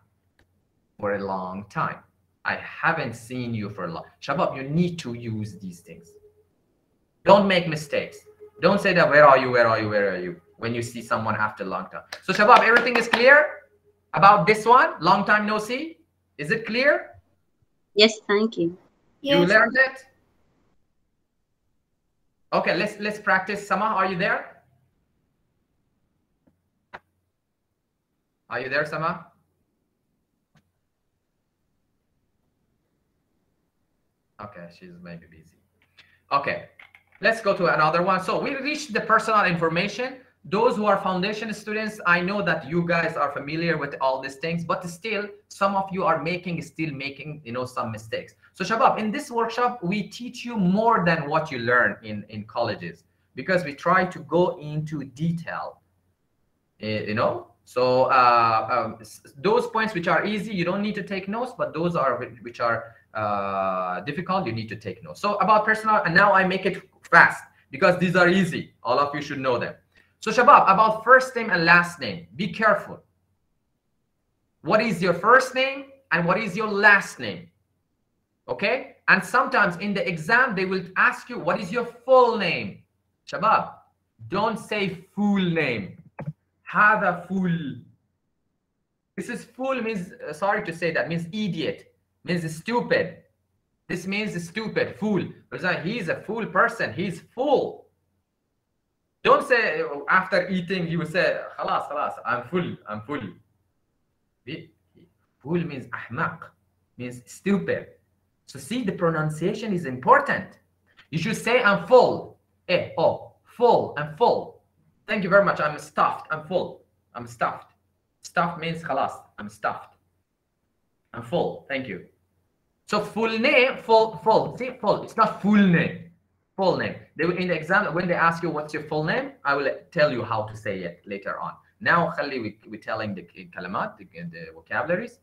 For a long time. I haven't seen you for a long. Shabab you need to use these things. Don't make mistakes. Don't say that where are you? Where are you? Where are you? When you see someone after a long time. So shabab everything is clear about this one long time no see. Is it clear? Yes, thank you. you Yes. learned it? Okay let's let's practice. Sama are you there? Are you there sama? Okay she's maybe busy. Okay let's go to another one. So we reached the personal information those who are foundation students i know that you guys are familiar with all these things but still some of you are making still making you know some mistakes. So shabab in this workshop we teach you more than what you learn in in colleges because we try to go into detail Eh, you know? So uh, um, those points which are easy you don't need to take notes but those are which are uh, difficult you need to take notes. So about personal and now i make it fast because these are easy. All of you should know them so shabab about first name and last name be careful. What is your first name and what is your last name okay? And sometimes in the exam they will ask you what is your full name? Shabab don't say full name. Have a full. This is full means uh, sorry to say that means idiot means stupid. This means stupid fool. He's a fool person he's full don't say uh, after eating you will say خلاص خلاص i'm full i'm full Be- full means ahmaq means stupid so see the pronunciation is important you should say i'm full eh oh full i'm full Thank you very much. I'm stuffed. I'm full. I'm stuffed. Stuffed means khalas. I'm stuffed. I'm full. Thank you. So full name, full, full. See, full. It's not full name. Full name. They in the exam when they ask you what's your full name, I will tell you how to say it later on. Now, khali we we telling the kalamat, the, the vocabularies.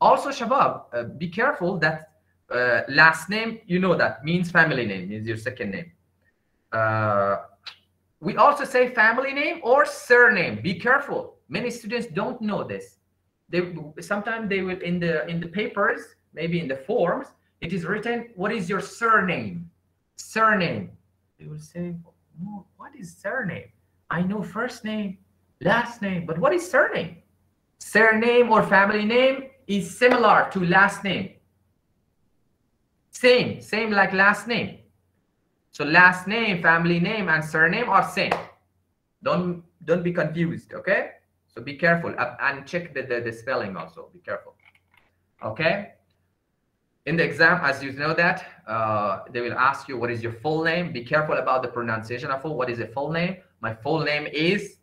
Also, shabab, uh, be careful that uh, last name. You know that means family name. Means your second name. Uh, we also say family name or surname be careful many students don't know this they sometimes they will in the in the papers maybe in the forms it is written what is your surname surname they will say "Oh, what is surname i know first name last name but what is surname surname or family name is similar to last name same same like last name so last name, family name, and surname are same. Don't don't be confused, okay? So be careful uh, and check the, the, the spelling also. Be careful. Okay? In the exam, as you know that, uh, they will ask you what is your full name. Be careful about the pronunciation of full. What is a full name? My full name is,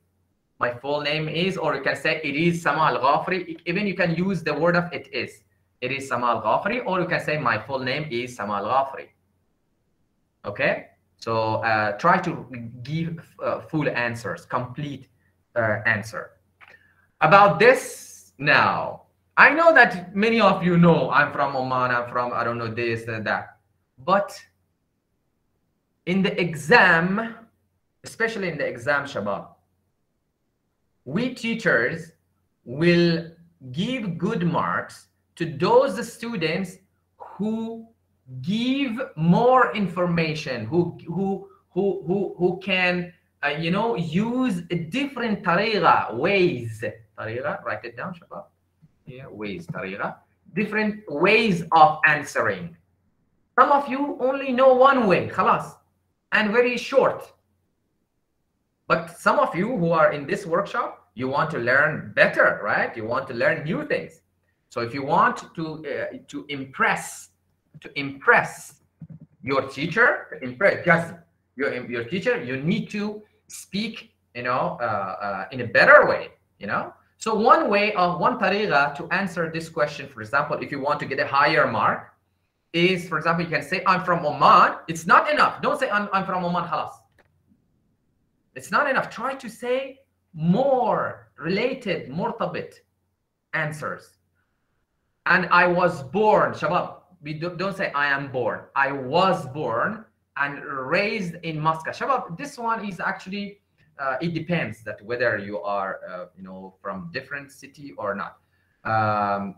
my full name is, or you can say it is Sama al-Ghafri. Even you can use the word of it is. It is Sama al-Ghafri, or you can say my full name is Sama al-Ghafri okay so uh, try to give uh, full answers complete uh, answer about this now i know that many of you know i'm from oman i'm from i don't know this and that. But in the exam especially in the exam shabab we teachers will give good marks to those students who give more information who who who who, who can uh, you know use different tariqa ways. Tariqa write it down shabab ways tariqa different ways of answering. Some of you only know one way khalas and very short. But some of you who are in this workshop you want to learn better right? You want to learn new things. So if you want to uh, to impress to impress your teacher, impress just your your teacher, you need to speak, you know, uh, uh, in a better way, you know. So one way of one tariqa to answer this question, for example, if you want to get a higher mark, is for example, you can say I'm from Oman. It's not enough. Don't say I'm, I'm from Oman, halas. It's not enough. Try to say more related, more tabit answers. And I was born, Shabab, we do, don't say I am born. I was born and raised in Muscat. Shabab, this one is actually, uh, it depends that whether you are, uh, you know, from different city or not. Um,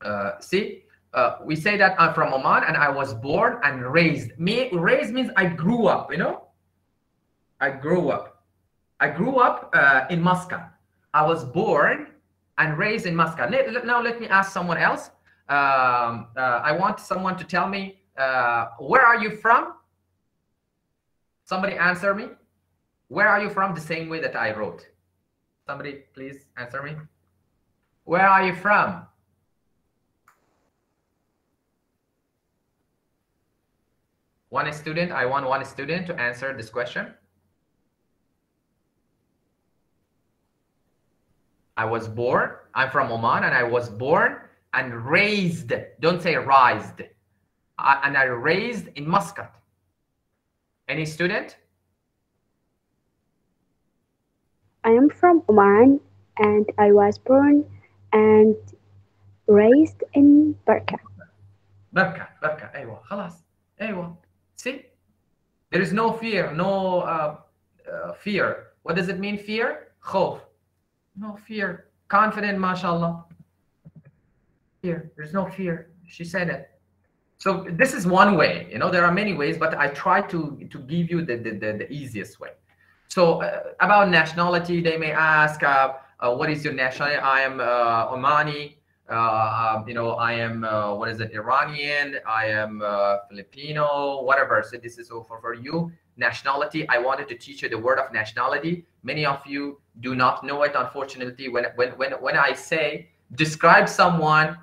uh, see, uh, we say that I'm from Oman and I was born and raised. Me, raised means I grew up, you know? I grew up. I grew up uh, in Muscat. I was born and raised in Muscat. Now let me ask someone else. Um, uh, I want someone to tell me, where are you from? Somebody answer me. Where are you from? The same way that I wrote. Somebody please answer me. Where are you from? One student, I want one student to answer this question. I was born, I'm from Oman and I was born and raised, don't say raised, uh, and I raised in Muscat. Any student? I am from Oman and I was born and raised in Barka. Barka, Barka, أيوة خلاص. أيوة see? There is no fear no uh, uh, fear. What does it mean fear? خوف no fear. Confident mashallah. Fear. There's no fear. She said it. So this is one way. You know there are many ways but I try to to give you the the, the, the easiest way so uh, about nationality they may ask uh, uh, what is your nationality I am uh, Omani uh, you know, I am, uh, what is it, Iranian, I am Filipino, whatever. So this is for, for you. Nationality, I wanted to teach you the word of nationality. Many of you do not know it, unfortunately. When, when, when, when I say describe someone,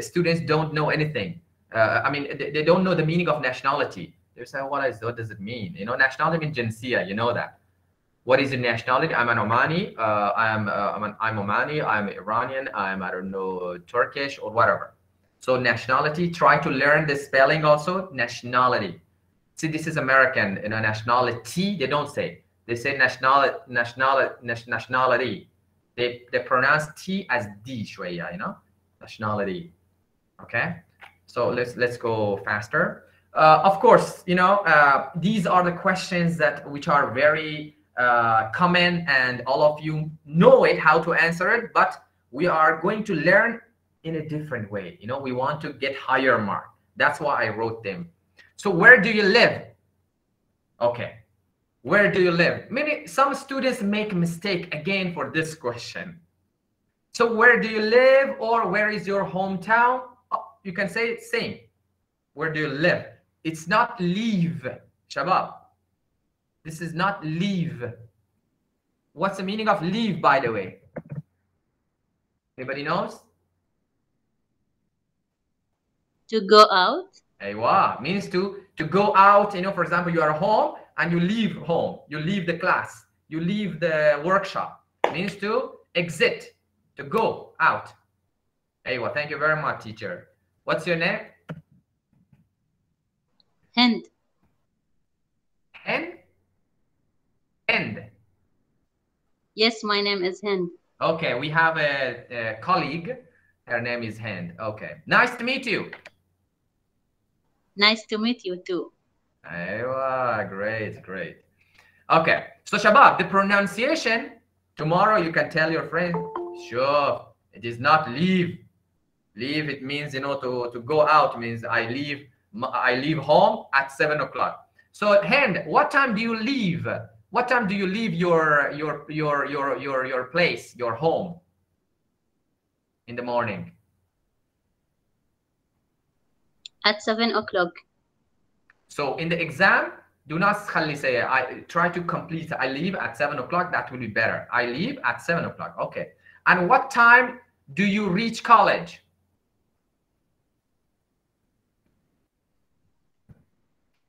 students don't know anything. I mean, they, they, don't know the meaning of nationality. They say, what, is, what does it mean? You know, nationality means jinsiya, you know that What is your nationality? I'm an Omani. Uh, I'm uh, I'm, an, I'm Omani. I'm Iranian. I'm I don't know Turkish or whatever. So nationality. Try to learn the spelling also. Nationality. See, this is American. You know, nationality. They don't say. They say national national nationality. They they pronounce T as D. شوية, you know, nationality. Okay. So let's let's go faster. Uh, of course, you know uh, these are the questions that which are very uh, comment and all of you know it how to answer it but we are going to learn in a different way. You know we want to get higher mark. That's why i wrote them. So where do you live? Okay. Where do you live? Many some students make mistake again for this question. So where do you live or where is your hometown? Oh, you can say same. Where do you live? It's not leave shabab this is not leave. What's the meaning of leave, by the way? Anybody knows? To go out. Aywa means to to go out. You know, for example, you are home and you leave home. You leave the class. You leave the workshop. Means to exit, to go out. Aywa, thank you very much, teacher. What's your name? Hind. Hind? Hind. Yes, my name is Hind. Okay, we have a, a colleague. Her name is Hind. Okay, nice to meet you. Nice to meet you too. Aywa, great, great. Okay, so Shabab, the pronunciation, tomorrow you can tell your friend, sure, it is not leave. Leave, it means, you know, to, to go out means I leave, I leave home at seven o'clock. So Hind, what time do you leave? what time do you leave your your your your your your place your home? In the morning. At seven o'clock. So in the exam do not say i try to complete i leave at seven o'clock that will be better. I leave at seven o'clock okay. And what time do you reach college?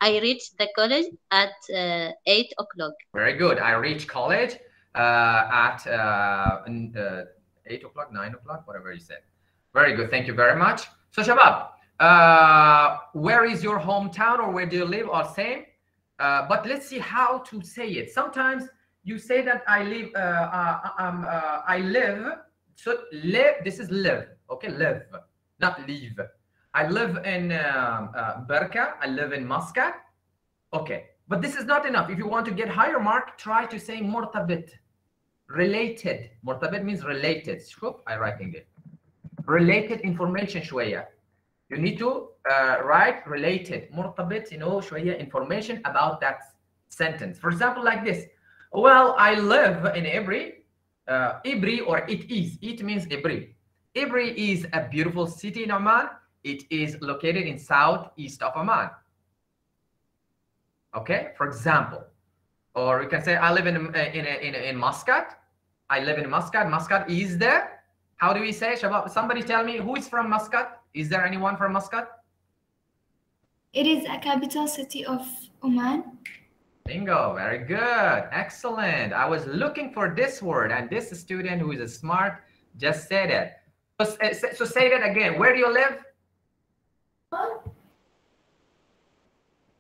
I reached the college at uh, 8 o'clock. Very good. I reach college uh, at uh, uh, 8 o'clock, 9 o'clock, whatever you said. Very good. Thank you very much. So, Shabab, uh, where is your hometown or where do you live or same? Uh, but let's see how to say it. Sometimes you say that I live, um, I live. So, live, this is live, okay? Live, not leave. I live in uh, uh Barka, I live in Muscat. Okay, but this is not enough. If you want to get higher mark, try to say mortabit, related. Mortabit means related. I writing it. Related information شوية. You need to uh, write related, مرتبط, you know, شوية information about that sentence. For example, like this. Well, I live in Ibri, uh, Ibri or it is. It means Ibri. Ibri is a beautiful city in Oman. It is located in southeast of Oman. Okay, for example, or you can say I live in uh, in in, in, in Muscat. I live in Muscat. Muscat is there. How do we say Shabab? Somebody tell me who is from Muscat? Is there anyone from Muscat? It is a capital city of Oman. Bingo, very good, excellent. I was looking for this word, and this student who is smart just said it. So, uh, so say that again. Where do you live?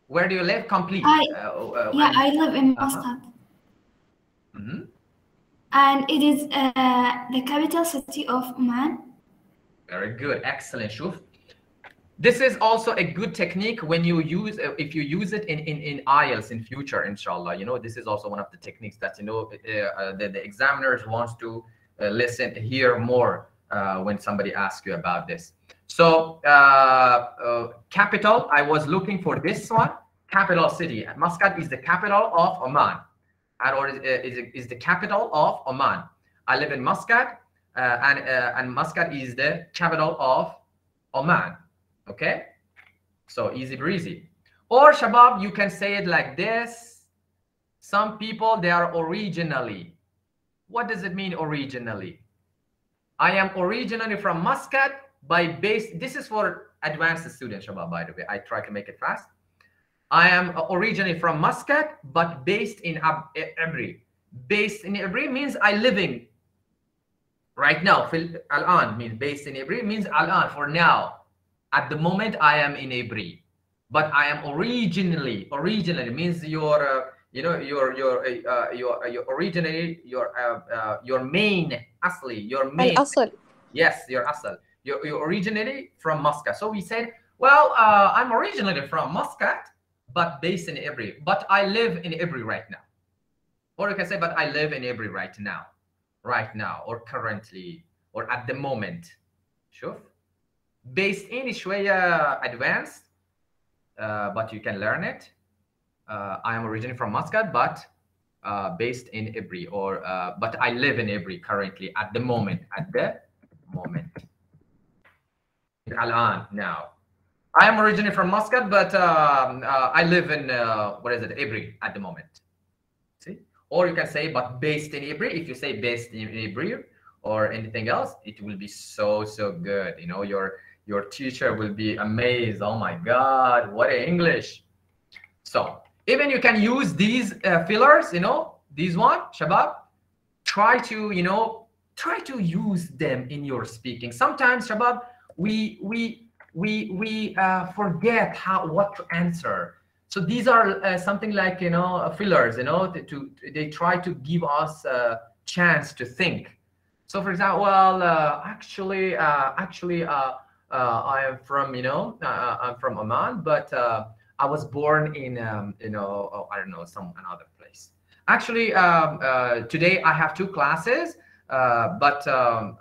Where do you live? Complete. I- Uh, uh, Yeah, I live in. Muscat. Mhm. And it is uh, the capital city of Oman. Very good. Excellent, Shuf. This is also a good technique when you use, uh, if you use it in, in, in IELTS in future, inshallah. You know, this is also one of the techniques that, you know, the, the examiners wants to uh, listen, hear more uh, when somebody asks you about this. So, uh, uh, capital, I was looking for this one, capital city. Muscat is the capital of Oman. Or is, uh, is, is the capital of Oman. I live in Muscat, and and Muscat is the capital of Oman. Okay, so easy breezy. Or Shabab, you can say it like this. Some people they are originally. What does it mean originally? I am originally from Muscat by base, this is for advanced students, Shabab, by the way. I try to make it fast. I am originally from Muscat, but based in Ab Abri. Based in Abri means I living right now. Al-an means based in Abri means Al-an for now. At the moment, I am in Abri, but I am originally. Originally means your, uh, you know, your your uh, uh your uh, your originally your uh, uh, your main asli, your main. Asl. Yes, your asli You're, you're originally from Muscat. So we said, well, uh, I'm originally from Muscat, but based in Ibri. But I live in Ibri right now. Or you can say, but I live in Ibri right now. Right now, or currently, or at the moment. Sure. Based in is شوية advanced, uh, but you can learn it. Uh, I am originally from Muscat, but uh, based in Ibri, or uh, but I live in Ibri currently at the moment. At the moment. Al-an now. I am originally from Muscat, but um, uh, I live in uh, what is it, Ibri at the moment. See, or you can say, but based in Ibri. If you say based in Ibri or anything else, it will be so so good. You know, your your teacher will be amazed. Oh my God, what a English! So even you can use these uh, fillers. You know, these one, Shabab. Try to you know try to use them in your speaking. Sometimes, Shabab, we we we we uh, forget how what to answer. So these are uh, something like you know fillers. You know, to, to they try to give us a chance to think. So for example, well, uh, actually, uh, actually, uh, uh, I am from you know I'm from Oman, but I was born in um, you know oh, I don't know some another place. Actually, um, today I have two classes. But um,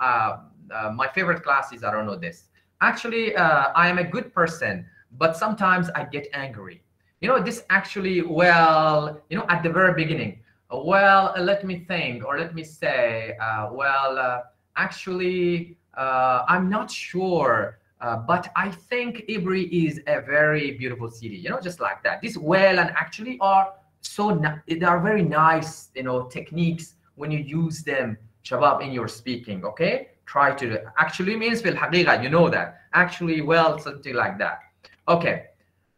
uh, my favorite class is I don't know this. Actually, uh, I am a good person, but sometimes I get angry. You know, this actually, well, you know, at the very beginning, well, let me think, or let me say, uh, well, uh, actually, uh, I'm not sure, uh, but I think Ibri is a very beautiful city. You know, just like that. This well and actually are so they are very nice. You know, techniques when you use them shabab in your speaking okay try to do. Actually means fil haqiqa, you know that. Actually, well, something like that. Okay.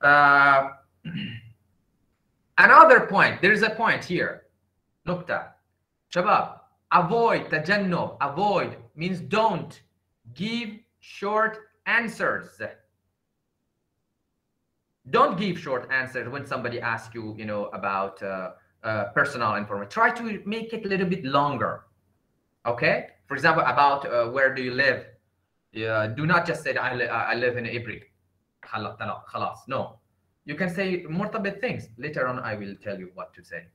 Uh, another point, there is a point here. Nukta. Shabab, avoid, tajannub, avoid means don't. Give short answers. Don't give short answers when somebody asks you, you know, about uh, uh, personal information. Try to make it a little bit longer. Okay? for example, about uh, where do you live? Yeah, do not just say I, li uh, I live in Ibri. No. You can say multiple things. Later on, I will tell you what to say.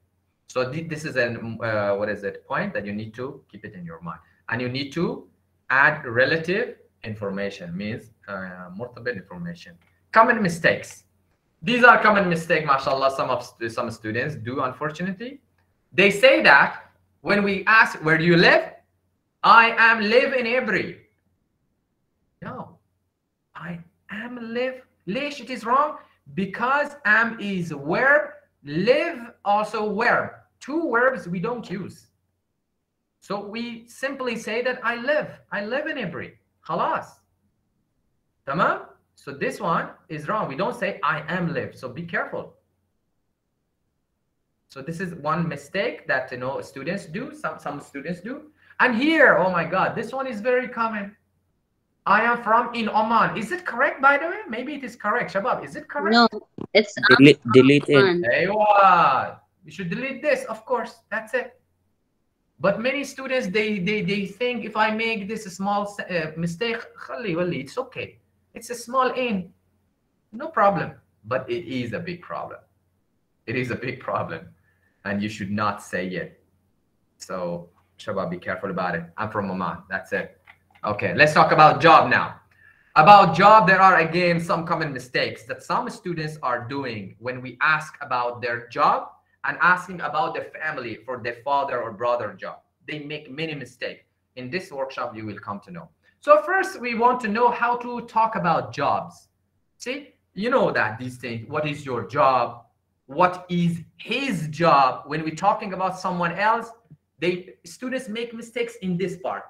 So this is a mm, uh, what is it point that you need to keep it in your mind, and you need to add relative information means uh, multiple information. Common mistakes. These are common mistake, mashallah. Some of some students do, unfortunately. They say that when we ask where do you live, I am live in Ibri. No, I am live. Lish, it is wrong because am is verb, live also verb. Two verbs we don't use. So we simply say that I live. I live in Ibri. Halas. Tamam? So this one is wrong. We don't say I am live. So be careful. So this is one mistake that you know students do. Some some students do. And here, oh my God, this one is very common. I am from in Oman. Is it correct, by the way? Maybe it is correct. Shabab, is it correct? No, it's delete, delete it. Hey, what? You should delete this, of course. That's it. But many students, they they, they think if I make this small uh, mistake, it's okay. It's a small in, no problem. But it is a big problem. It is a big problem, and you should not say it. So Shabab, be careful about it. I'm from Oman. That's it. Okay, let's talk about job now. About job, there are again some common mistakes that some students are doing when we ask about their job and asking about their family for their father or brother job. They make many mistakes. In this workshop, you will come to know. So first, we want to know how to talk about jobs. See, you know that these things. What is your job? What is his job? When we're talking about someone else, they students make mistakes in this part.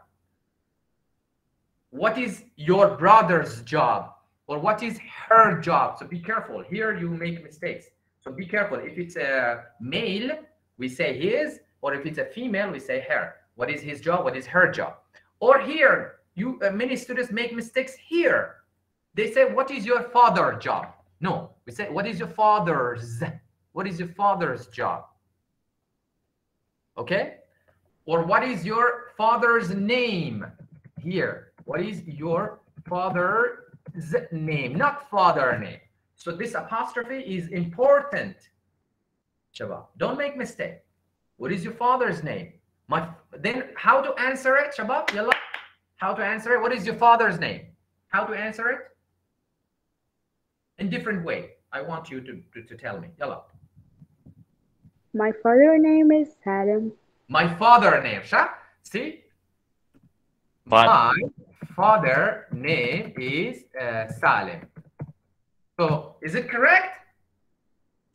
What is your brother's job? Or what is her job? So be careful. Here you make mistakes. So be careful. If it's a male we say his or if it's a female we say her. What is his job? What is her job? Or here you uh, many students make mistakes here. They say what is your father job? No. We say what is your father's? What is your father's job? Okay or what is your father's name? Here what is your father's name? Not father name. So this apostrophe is important. Shabab. don't make mistake. What is your father's name? My then how to answer it Shabab? Yalla. how to answer it? What is your father's name? How to answer it? In different way. I want you to, to, to tell me. Yalla. My father name is Salim. My father name Sha? see But my father name is uh, Salim. So is it correct?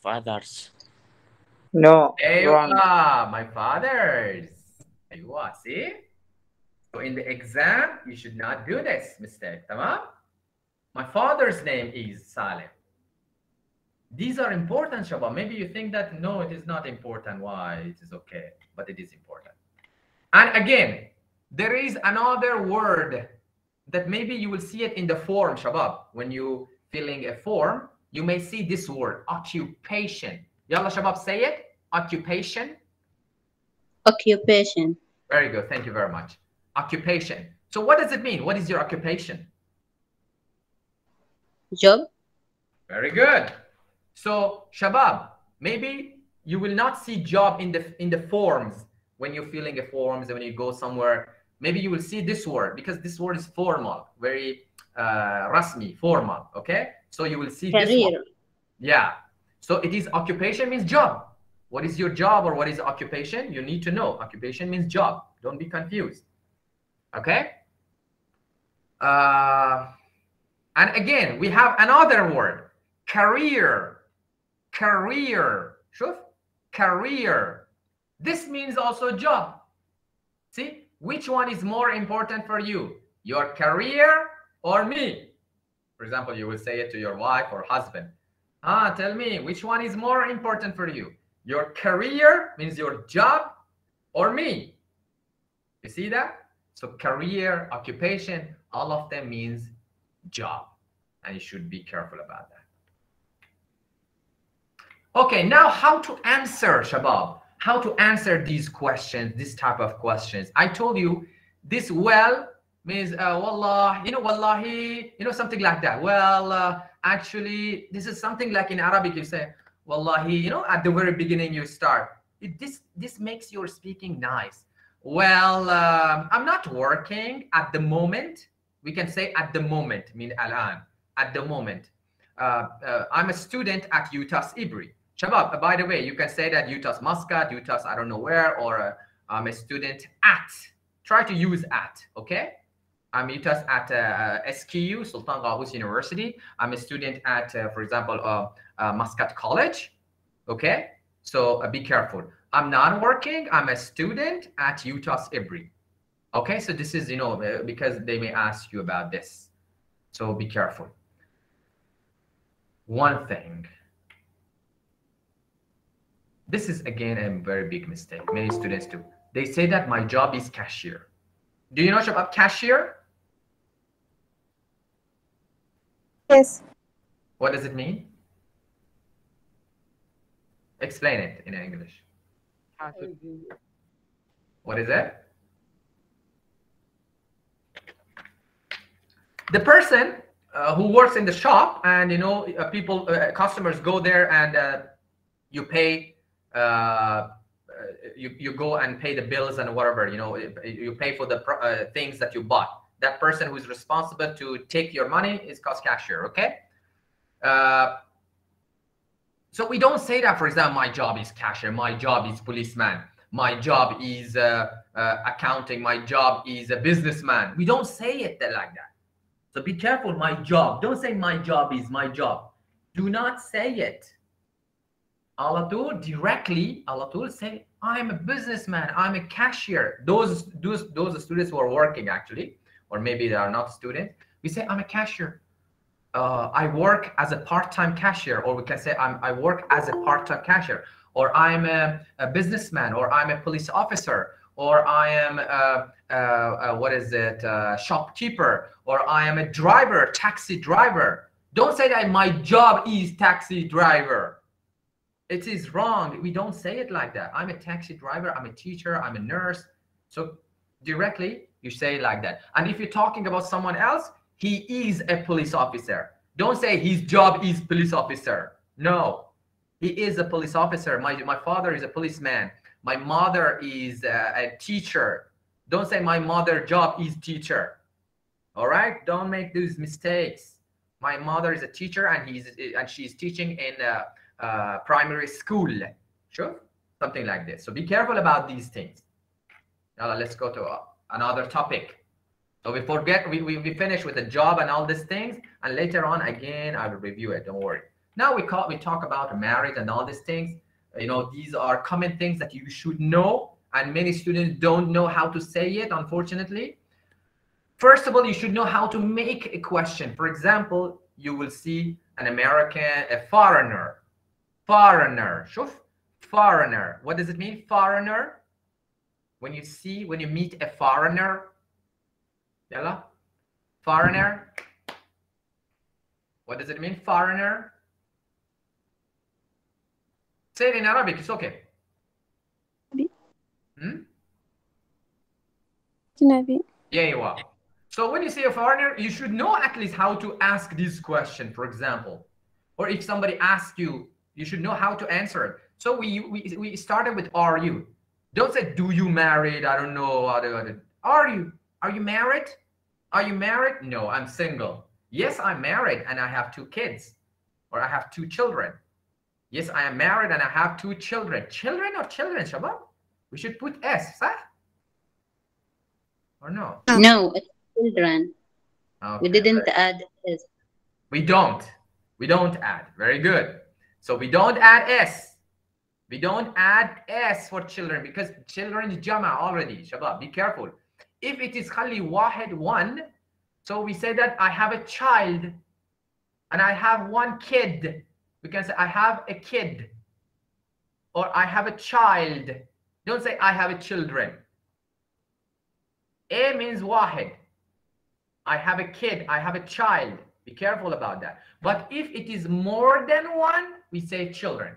fathers. No, Aywa, wrong. my father's. Aywa, see? So in the exam, you should not do this mistake. Tamam? My father's name is Salim. These are important, Shaba. Maybe you think that no, it is not important. Why? It is okay, but it is important. And again, there is another word that maybe you will see it in the form, Shabab. When you filling a form, you may see this word, occupation. Yalla, Shabab, say it. Occupation. Occupation. Very good. Thank you very much. Occupation. So what does it mean? What is your occupation? Job. Very good. So Shabab, maybe you will not see job in the in the forms when you're filling a forms and when you go somewhere. Maybe you will see this word because this word is formal, very uh, rasmi, formal. Okay, so you will see this one. Career. Yeah. So it is occupation means job. What is your job or what is occupation? You need to know. Occupation means job. Don't be confused. Okay. Uh, and again, we have another word, career. Career. Shuf? Career. This means also job. See, which one is more important for you? Your career or me? For example, you will say it to your wife or husband. Ah, tell me, which one is more important for you? Your career means your job or me? You see that? So career, occupation, all of them means job. And you should be careful about that. Okay, now how to answer, Shabab. How to answer these questions, this type of questions. I told you this well means uh, wallah, you know, wallahi, you know, something like that. Well, uh, actually, this is something like in Arabic, you say, wallahi, you know, at the very beginning you start. It, this, this makes your speaking nice. Well, um, I'm not working at the moment. We can say at the moment, mean alan, at the moment. Uh, uh, I'm a student at UTAS Ibri. Shabab, uh, by the way, you can say that UTAS Muscat, UTAS I don't know where, or uh, I'm a student at. Try to use at, okay? I'm UTAS at uh, SQU, Sultan Qaboos University. I'm a student at, uh, for example, uh, uh, Muscat College. Okay, so uh, be careful. I'm not working. I'm a student at UTAS Ibri. Okay, so this is, you know, uh, because they may ask you about this. So be careful. One thing. This is again a very big mistake. Many students do. They say that my job is cashier. Do you know about cashier? Yes. What does it mean? Explain it in English. What is it? The person uh, who works in the shop and you know uh, people uh, customers go there and uh, you pay uh, you, you go and pay the bills and whatever you know you pay for the uh, things that you bought. That person who is responsible to take your money is called cashier okay? Uh, so we don't say that for example my job is cashier my job is policeman my job is uh, uh, accounting my job is a businessman. We don't say it like that. So be careful my job don't say my job is my job. Do not say it Alatul directly, Alatul say, I'm a businessman, I'm a cashier. Those, those, those students who are working actually, or maybe they are not students, we say, I'm a cashier. Uh, I work as a part-time cashier, or we can say, I'm, I work as a part-time cashier, or I'm a, a businessman, or I'm a police officer, or I am, a, a, what is it, shopkeeper, or I am a driver, taxi driver. Don't say that my job is taxi driver it is wrong. We don't say it like that. I'm a taxi driver. I'm a teacher. I'm a nurse. So directly, you say it like that. And if you're talking about someone else, he is a police officer. Don't say his job is police officer. No, he is a police officer. My, my father is a policeman. My mother is a, a teacher. Don't say my mother job is teacher. All right. Don't make these mistakes. My mother is a teacher and he's and she's teaching in uh, uh, primary school. Sure, something like this. So be careful about these things. Now let's go to uh, another topic. So we forget, we, we, we finish with the job and all these things. And later on, again, I will review it. Don't worry. Now we, call, we talk about marriage and all these things. You know, these are common things that you should know. And many students don't know how to say it, unfortunately. First of all, you should know how to make a question. For example, you will see an American, a foreigner foreigner شوف foreigner what does it mean foreigner when you see when you meet a foreigner يلا foreigner what does it mean foreigner say it in Arabic it's okay hmm? أجنبي yeah you are so when you say a foreigner you should know at least how to ask this question for example or if somebody asks you you should know how to answer it. So we we, we started with are you? Don't say do you married? I don't know. Are you? Are you married? Are you married? No, I'm single. Yes, I'm married and I have two kids, or I have two children. Yes, I am married and I have two children. Children or children, Shabab? We should put S, huh? Or no? No, it's children. Okay. We didn't add S. We don't. We don't add. Very good. So we don't add S. We don't add S for children because children jama already. Shabab, be careful. If it is khali wahed one, so we say that I have a child and I have one kid. We can say, I have a kid or I have a child. Don't say, I have a children. A means wahid. I have a kid, I have a child. Be careful about that. But if it is more than one, we say children.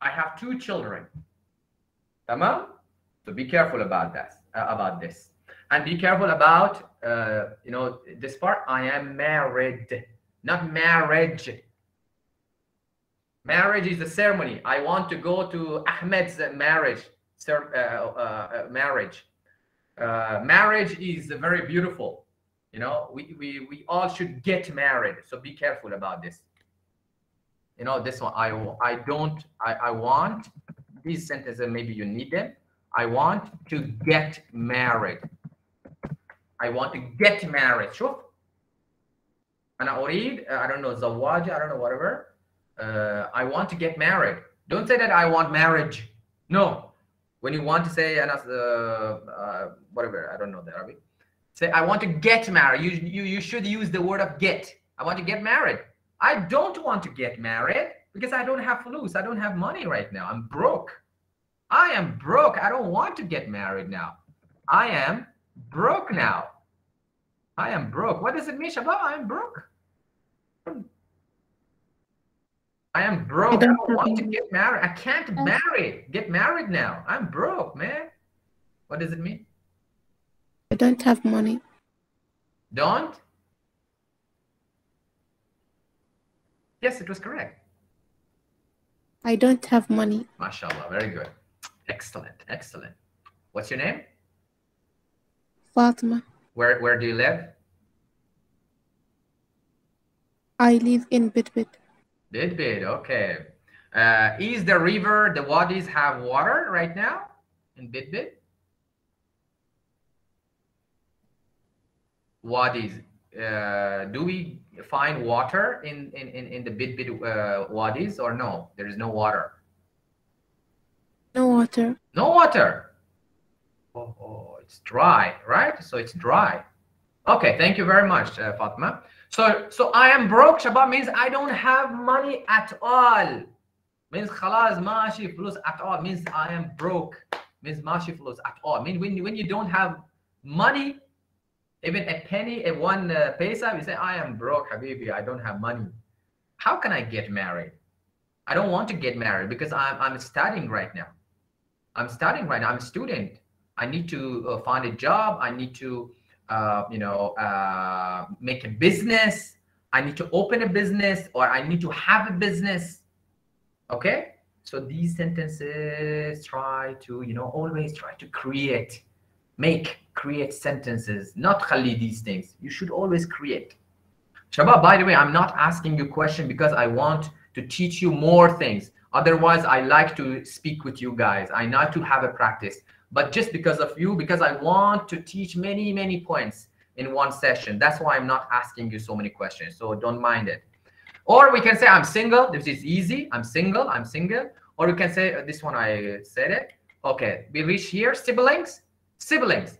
I have two children. Tamam? So be careful about that, uh, about this. And be careful about, uh, you know, this part. I am married, not marriage. Marriage is a ceremony. I want to go to Ahmed's marriage, uh, uh, marriage. Uh, marriage is very beautiful you know we, we we all should get married. So be careful about this. You know this one i i don't i i want these sentences maybe you need them. I want to get married. I want to get married. Sure and i read i don't know zawaja i don't know whatever. Uh, i want to get married. Don't say that i want marriage. No. When you want to say uh, uh, whatever i don't know the arabic. Say I want to get married. You, you you should use the word of get. I want to get married. I don't want to get married because I don't have flus. I don't have money right now. I'm broke. I am broke. I don't want to get married now. I am broke now. I am broke. What does it mean, Shabab? I am broke. I am broke. I don't, I don't want to get married. I can't marry. Get married now. I'm broke, man. What does it mean? I don't have money. Don't? Yes, it was correct. I don't have money. MashaAllah. Very good. Excellent. Excellent. What's your name? Fatima. Where Where do you live? I live in Bidbid. Bidbid. Okay. Uh, is the river, the wadis have water right now in Bidbid? Wadis. Uh, do we find water in in in, in the Bidbid uh, wadis or no? There is no water. No water. No water. Oh, oh, it's dry, right? So it's dry. Okay, thank you very much, uh, Fatma. So, so I am broke, Shabab means I don't have money at all. Means khalas mashi flus at all. Means I am broke. Means mashi flus at all. Mean when, when you don't have money, even a penny, a one uh, pesa, you say, I am broke, Habibi. I don't have money. How can I get married? I don't want to get married because I'm, I'm studying right now. I'm studying right now. I'm a student. I need to uh, find a job. I need to, uh, you know, uh, make a business. I need to open a business or I need to have a business. Okay. So these sentences try to, you know, always try to create, make, create sentences, not khali these things. You should always create. Shabab, by the way, I'm not asking you question because I want to teach you more things. Otherwise, I like to speak with you guys. I like to have a practice but just because of you, because I want to teach many, many points in one session. That's why I'm not asking you so many questions. So don't mind it. Or we can say I'm single. This is easy. I'm single. I'm single. Or we can say this one I said it. Okay, we reach here. Siblings. Siblings.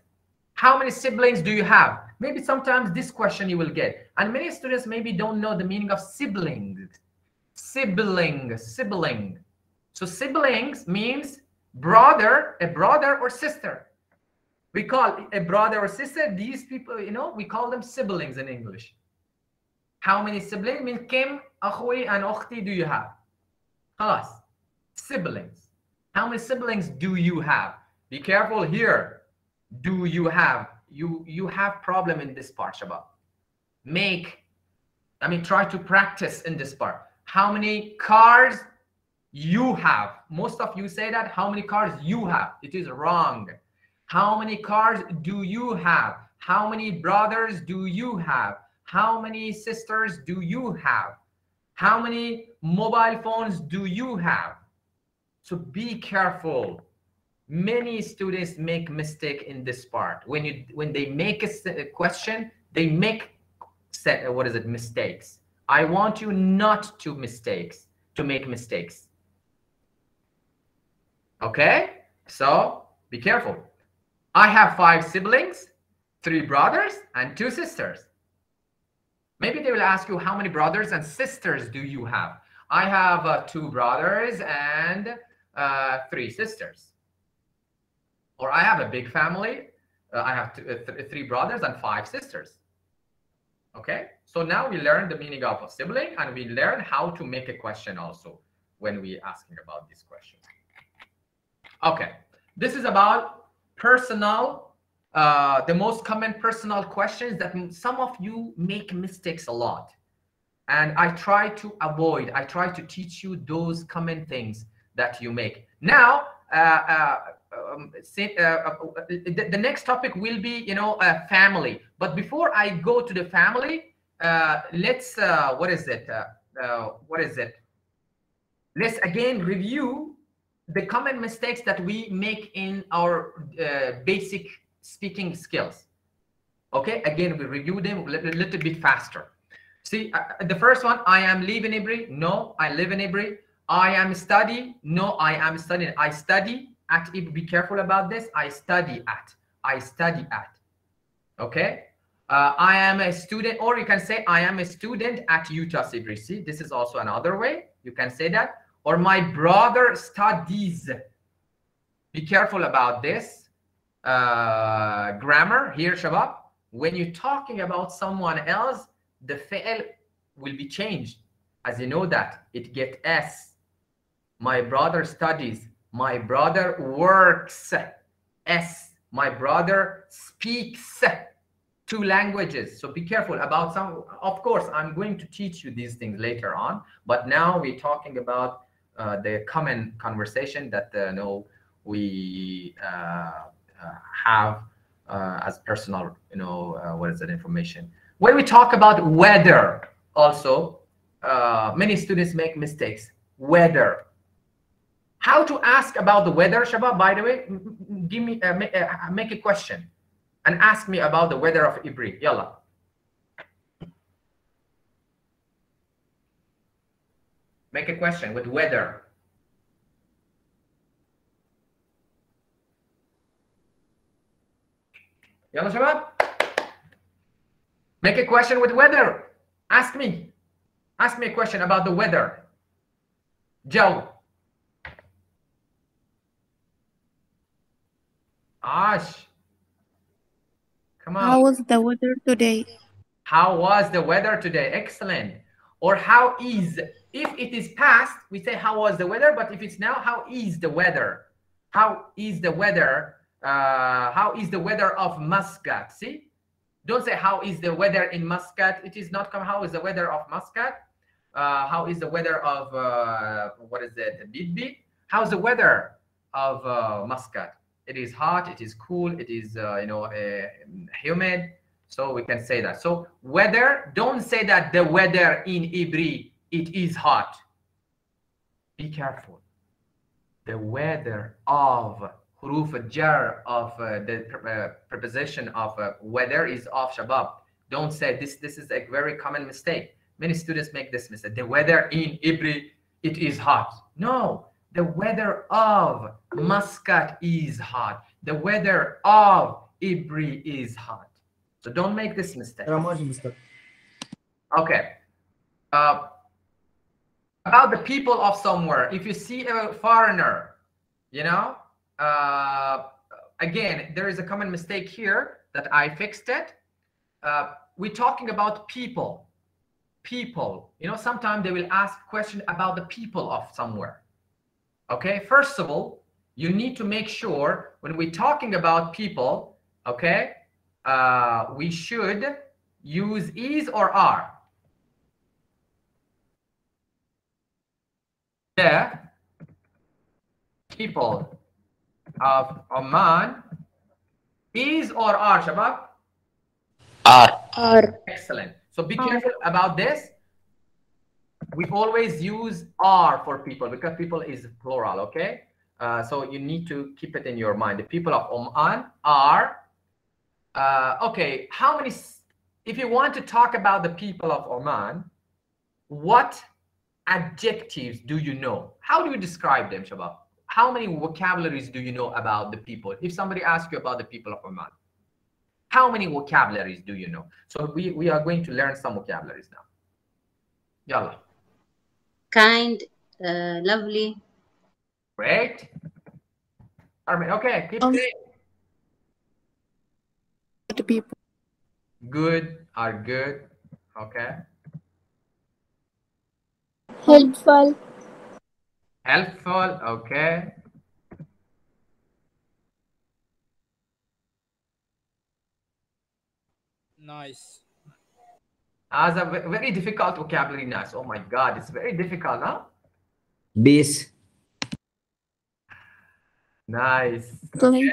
How many siblings do you have? Maybe sometimes this question you will get. And many students maybe don't know the meaning of sibling. Sibling, sibling. So siblings means brother, a brother or sister. We call a brother or sister, these people, you know, we call them siblings in English. How many siblings means Kim, Akhui, and Okhti do you have? Us, Siblings. How many siblings do you have? Be careful here. Do you have? You you have problem in this part, Shabab. Make, I mean, try to practice in this part. How many cars you have. Most of you say that how many cars you have. It is wrong. How many cars do you have? How many brothers do you have? How many sisters do you have? How many mobile phones do you have? So be careful. Many students make mistake in this part. When you when they make a, a question, they make set what is it mistakes. I want you not to mistakes to make mistakes. Okay, so be careful. I have five siblings, three brothers, and two sisters. Maybe they will ask you, how many brothers and sisters do you have? I have uh, two brothers and uh, three sisters. Or I have a big family. Uh, I have two, th three brothers and five sisters. Okay, so now we learn the meaning of a sibling and we learn how to make a question also when we asking about this question. Okay, this is about personal, uh, the most common personal questions that some of you make mistakes a lot. And I try to avoid, I try to teach you those common things that you make. Now, uh, uh, um, say, uh, uh, the, the, next topic will be, you know, uh, family. But before I go to the family, uh, let's, what is it? what is it? Let's again review the common mistakes that we make in our basic speaking skills. Okay, again, we review them a little, bit faster. See, the first one, I am living in Ibri. No, I live in Ibri. I am studying. No, I am studying. I study at be careful about this i study at i study at okay? Uh, i am a student or you can say i am a student at UTAS cbc this is also another way you can say that. Or my brother studies. Be careful about this uh, grammar. Here shabab when you're talking about someone else the fail will be changed. As you know that it get s. My brother studies my brother works. S. My brother speaks two languages. So be careful about some. Of course, I'm going to teach you these things later on. But now we're talking about uh, the common conversation that uh, know we uh, uh have uh, as personal, you know, uh, what is that information? When we talk about weather, also, many students make mistakes. Weather how to ask about the weather, Shabab, by the way, give me, uh, make, uh, make a question and ask me about the weather of Ibri. Yalla. Make a question with weather. Yalla, Shabab. Make a question with weather. Ask me. Ask me a question about the weather. Joe. Ash. Come on. How was the weather today? How was the weather today? Excellent. Or how is, if it is past, we say how was the weather, but if it's now, how is the weather? How is the weather? Uh, how is the weather of Muscat? See? Don't say how is the weather in Muscat. It is not come how is the weather of Muscat. Uh, how is the weather of, uh, what is it, Bidbi? How's the weather of uh, Muscat? It is hot, it is cool, it is, uh, you know, uh, humid. So we can say that. So weather, don't say that the weather in Ibri, it is hot. Be careful. The weather of huruf jar of uh, the uh, preposition of uh, weather is of shabab. Don't say this. This is a very common mistake. Many students make this mistake. The weather in Ibri, it is hot. No, the weather of Muscat is hot. The weather of Ibri is hot. So don't make this mistake. Okay. Uh, about the people of somewhere. If you see a foreigner, you know, uh, again, there is a common mistake here that I fixed it. Uh, we're talking about people. People. You know, sometimes they will ask question about the people of somewhere. Okay, first of all, you need to make sure when we're talking about people, okay, uh, we should use is or are. The people of Oman is or are, Shabab? Are. Are. Excellent. So be careful about this we always use are for people because people is plural, okay? Uh, so you need to keep it in your mind. The people of Oman are, uh, okay, how many, if you want to talk about the people of Oman, what adjectives do you know? How do you describe them, Shabab? How many vocabularies do you know about the people? If somebody asks you about the people of Oman, how many vocabularies do you know? So we, we are going to learn some vocabularies now. Yalla kind, uh, lovely, Great. Armin, okay, keep Um, saying. The people. Good are good. Okay. Helpful. Helpful. Okay. Nice As a ve- very difficult vocabulary, nice. Oh my God, it's very difficult, huh? Bees. Nice. Clean.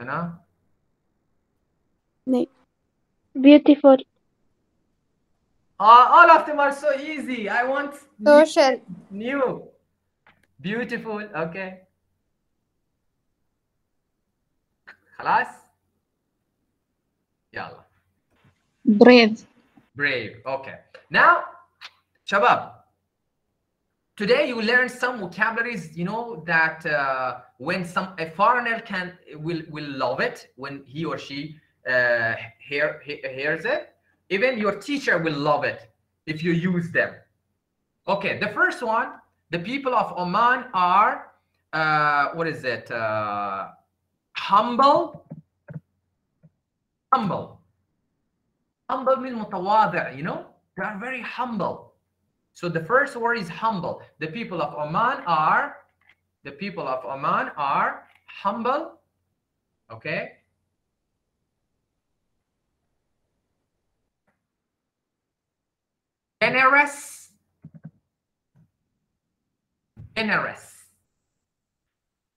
You know? Beautiful. Uh, all of them are so easy. I want new- Social. new. Beautiful. Okay. خلاص؟ يلا. Brave. Brave. Okay. Now, Shabab, today you learn some vocabularies, you know, that uh, when some a foreigner can will will love it when he or she uh, hear, he, hears it. Even your teacher will love it if you use them. Okay, the first one, the people of Oman are uh, what is it? Uh, humble. Humble humble means mutawadir, you know? They are very humble. So the first word is humble. The people of Oman are, the people of Oman are humble, okay? Generous, generous,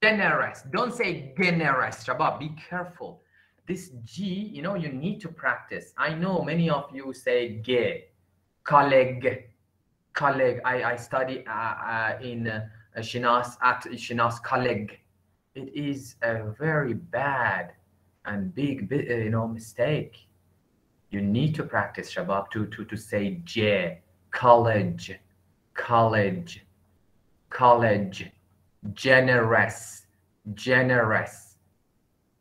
generous. Don't say generous, Shabab, be careful this G, you know, you need to practice. I know many of you say ge, colleague, colleague. I, I study uh, uh, in uh, Shinas at Shinas colleague. It is a very bad and big, uh, you know, mistake. You need to practice, Shabab, to, to, to say J, college, college, college, generous, generous.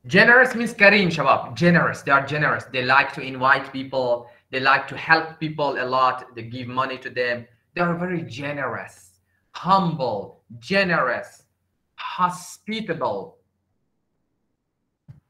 Generous means Kareem Shabab. Generous. They are generous. They like to invite people. They like to help people a lot. They give money to them. They are very generous, humble, generous, hospitable.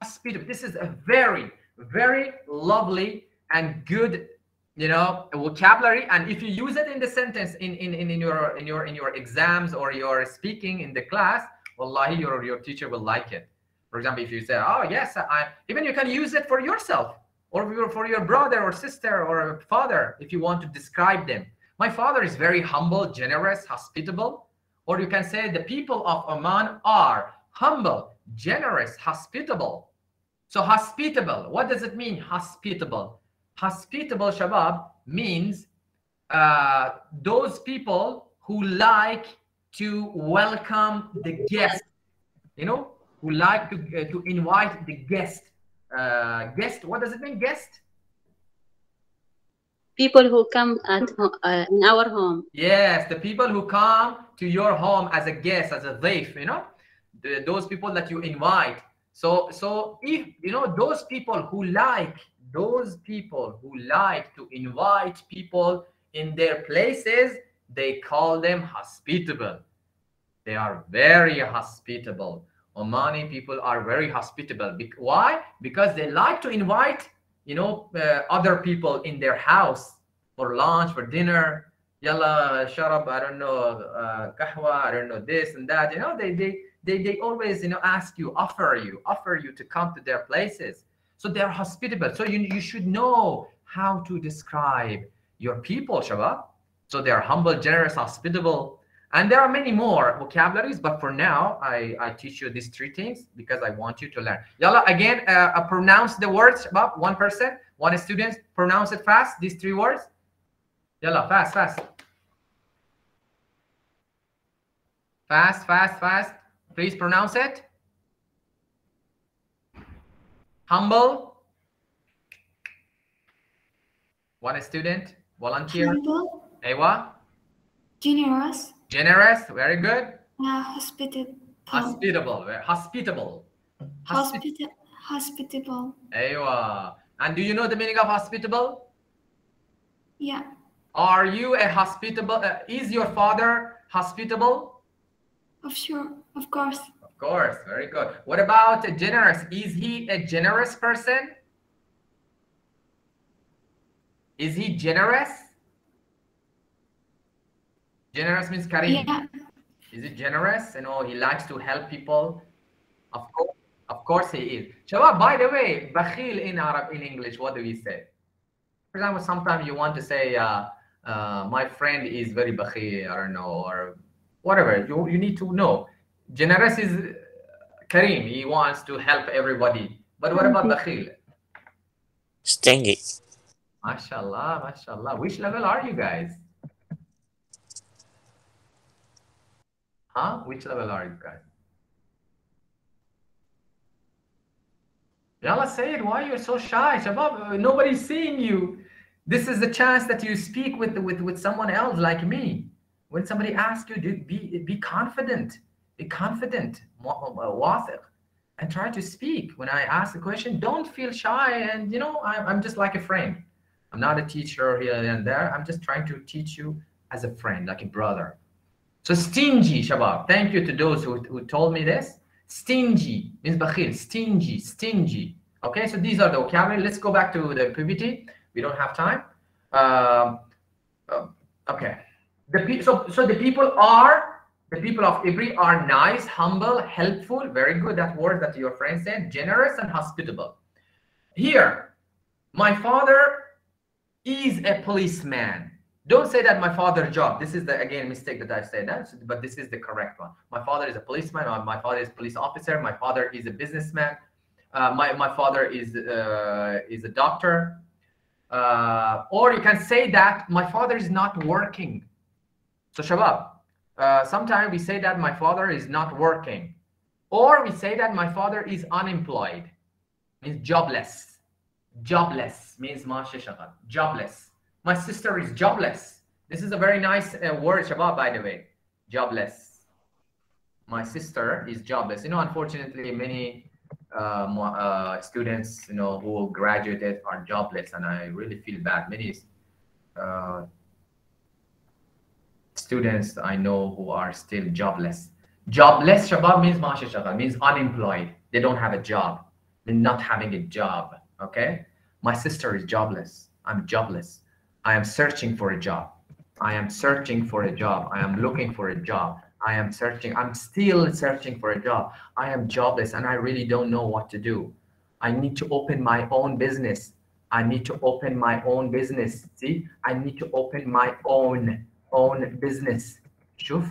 Hospitable. This is a very, very lovely and good, you know, vocabulary. And if you use it in the sentence in, in, in, in your in your in your exams or your speaking in the class, wallahi, your your teacher will like it. For example, if you say, "Oh yes," I even you can use it for yourself or for your, brother or sister or a father if you want to describe them. My father is very humble, generous, hospitable. Or you can say the people of Oman are humble, generous, hospitable. So hospitable, what does it mean? Hospitable. Hospitable, Shabab, means uh, those people who like to welcome the guest. You know, who like to uh, to invite the guest. Uh, guest. What does it mean? Guest. people who come at ho- uh, in our home. Yes, the people who come to your home as a guest, as a dhaif, you know, the, those people that you invite. So, so if you know those people who like those people who like to invite people in their places, they call them hospitable. They are very hospitable. Omani people are very hospitable. Bec- why? Because they like to invite, you know, uh, other people in their house for lunch, for dinner. Yalla, sharab, I don't know, uh, kahwa, I don't know this and that. You know, they they they they always you know ask you, offer you, offer you to come to their places. So they're hospitable. So you you should know how to describe your people, Shabab. So they are humble, generous, hospitable, and there are many more vocabularies. But for now, I I teach you these three things because I want you to learn. Yalla, again, uh, uh, pronounce the words, Shabab. One person, one student, pronounce it fast. These three words. Yalla, fast, fast. Fast, fast, fast. Please pronounce it. Humble. One student, volunteer. Humble, Ewa. generous, Generous. Very good. uh, hospitable, Hospitable. Hospitable. Hospita- hospitable. Ewa. And do you know the meaning of hospitable? Yeah, Are you a hospitable? Uh, is your father hospitable? Of sure, of course. Of course, very good. What about a generous? Is he a generous person? Is he generous? Generous means Karim. Yeah. Is it generous? You know, he likes to help people. Of course, of course he is. Shabab, by the way, bakhil in Arab, in English, what do we say? For example, sometimes you want to say, uh, uh, my friend is very don't know, or whatever. You, you need to know. Generous is uh, Karim. He wants to help everybody. But what about bakhil? Stingy. MashaAllah, MashaAllah. Which level are you guys? Huh? Which level are you guys? Yalla it. why you're so shy? Shabab, uh, nobody's seeing you. This is the chance that you speak with, with, with someone else like me. When somebody asks you, dude, be, be confident. Be confident, wathiq, and try to speak. When I ask a question, don't feel shy. And, you know, I, I'm just like a friend. I'm not a teacher here and there. I'm just trying to teach you as a friend, like a brother. So stingy, Shabab. Thank you to those who, who told me this. Stingy means bakhil. Stingy, stingy. Okay, so these are the vocabulary. Let's go back to the PPT. We don't have time. Um, uh, okay. The so so the people are the people of Ibri are nice, humble, helpful. Very good. That word that your friend said. Generous and hospitable. Here, my father is a policeman. Don't say that my father job. This is the again mistake that I said that, but this is the correct one. My father is a policeman. Or my father is police officer. My father is a businessman. Uh, my my father is uh, is a doctor. Uh, or you can say that my father is not working. So Shabab, uh, sometimes we say that my father is not working, or we say that my father is unemployed, means jobless. Jobless means jobless. My sister is jobless. This is a very nice uh, word, Shabab, by the way. Jobless. My sister is jobless. You know, unfortunately, many uh, uh, students, you know, who graduated are jobless, and I really feel bad. Many uh, students I know who are still jobless. Jobless, Shabab means Shagal, means unemployed. They don't have a job. They're not having a job. Okay. My sister is jobless. I'm jobless. I am searching for a job. I am searching for a job. I am looking for a job. I am searching. I'm still searching for a job. I am jobless and I really don't know what to do. I need to open my own business. I need to open my own business. See, I need to open my own own business. Shuf,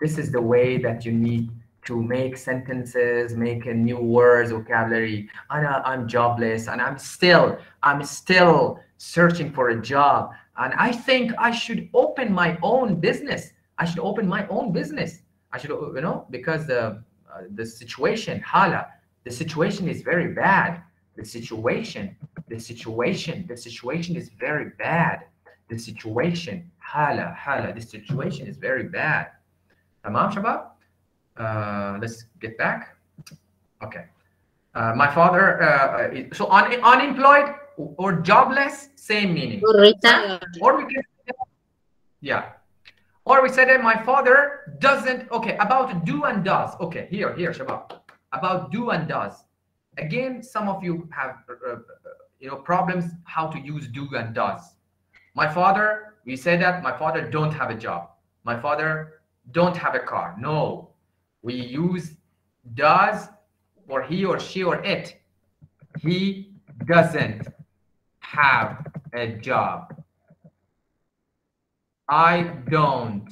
this is the way that you need to make sentences, make a new words, vocabulary. And I'm jobless and I'm still, I'm still searching for a job. And I think I should open my own business. I should open my own business. I should, you know, because the uh, the situation, hala, the situation is very bad. The situation, the situation, the situation is very bad. The situation, hala, hala, the situation is very bad. Tamam, Shabab? Uh, let's get back. Okay. Uh, my father, uh, is, so un unemployed or jobless, same meaning. Or. Or we can, yeah. Or we said that my father doesn't, okay, about do and does. Okay, here, here, Shabab. About do and does. Again, some of you have, uh, uh, you know, problems how to use do and does. My father, we say that my father don't have a job. My father don't have a car. No, we use does or he or she or it. He doesn't have a job. I don't.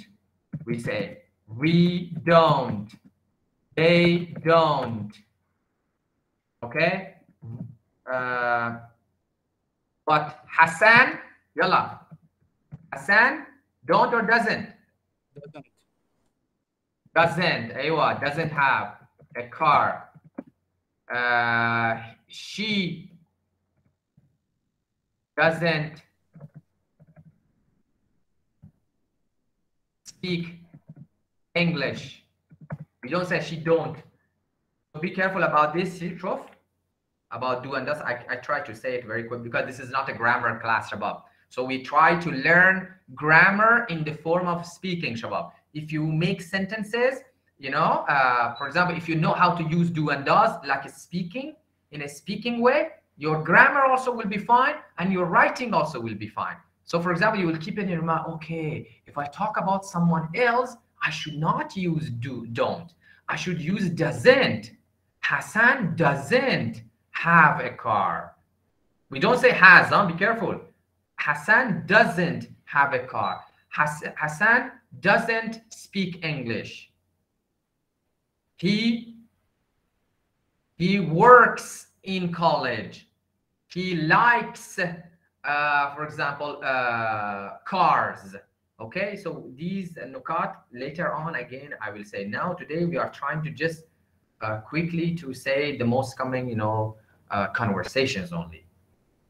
We say, we don't. They don't. Okay? Uh, but Hassan, yalla. Hassan, don't or doesn't? Doesn't. Doesn't. Aywa, doesn't have a car. Uh, she doesn't speak English. We don't say she don't. So be careful about this, Prof. About do and does. I, I try to say it very quick because this is not a grammar class, Shabab. So we try to learn grammar in the form of speaking, Shabab. If you make sentences, you know, uh, for example, if you know how to use do and does, like a speaking, in a speaking way, your grammar also will be fine and your writing also will be fine. So for example, you will keep in your mind, okay, if I talk about someone else, I should not use do, don't. I should use doesn't. Hassan doesn't have a car. We don't say has, huh? be careful. Hassan doesn't have a car. Hassan doesn't speak English. He, he works in college. He likes, uh, for example, uh, cars. Okay, so these nukat later on again, I will say now today we are trying to just uh, quickly to say the most common, you know, uh, conversations only.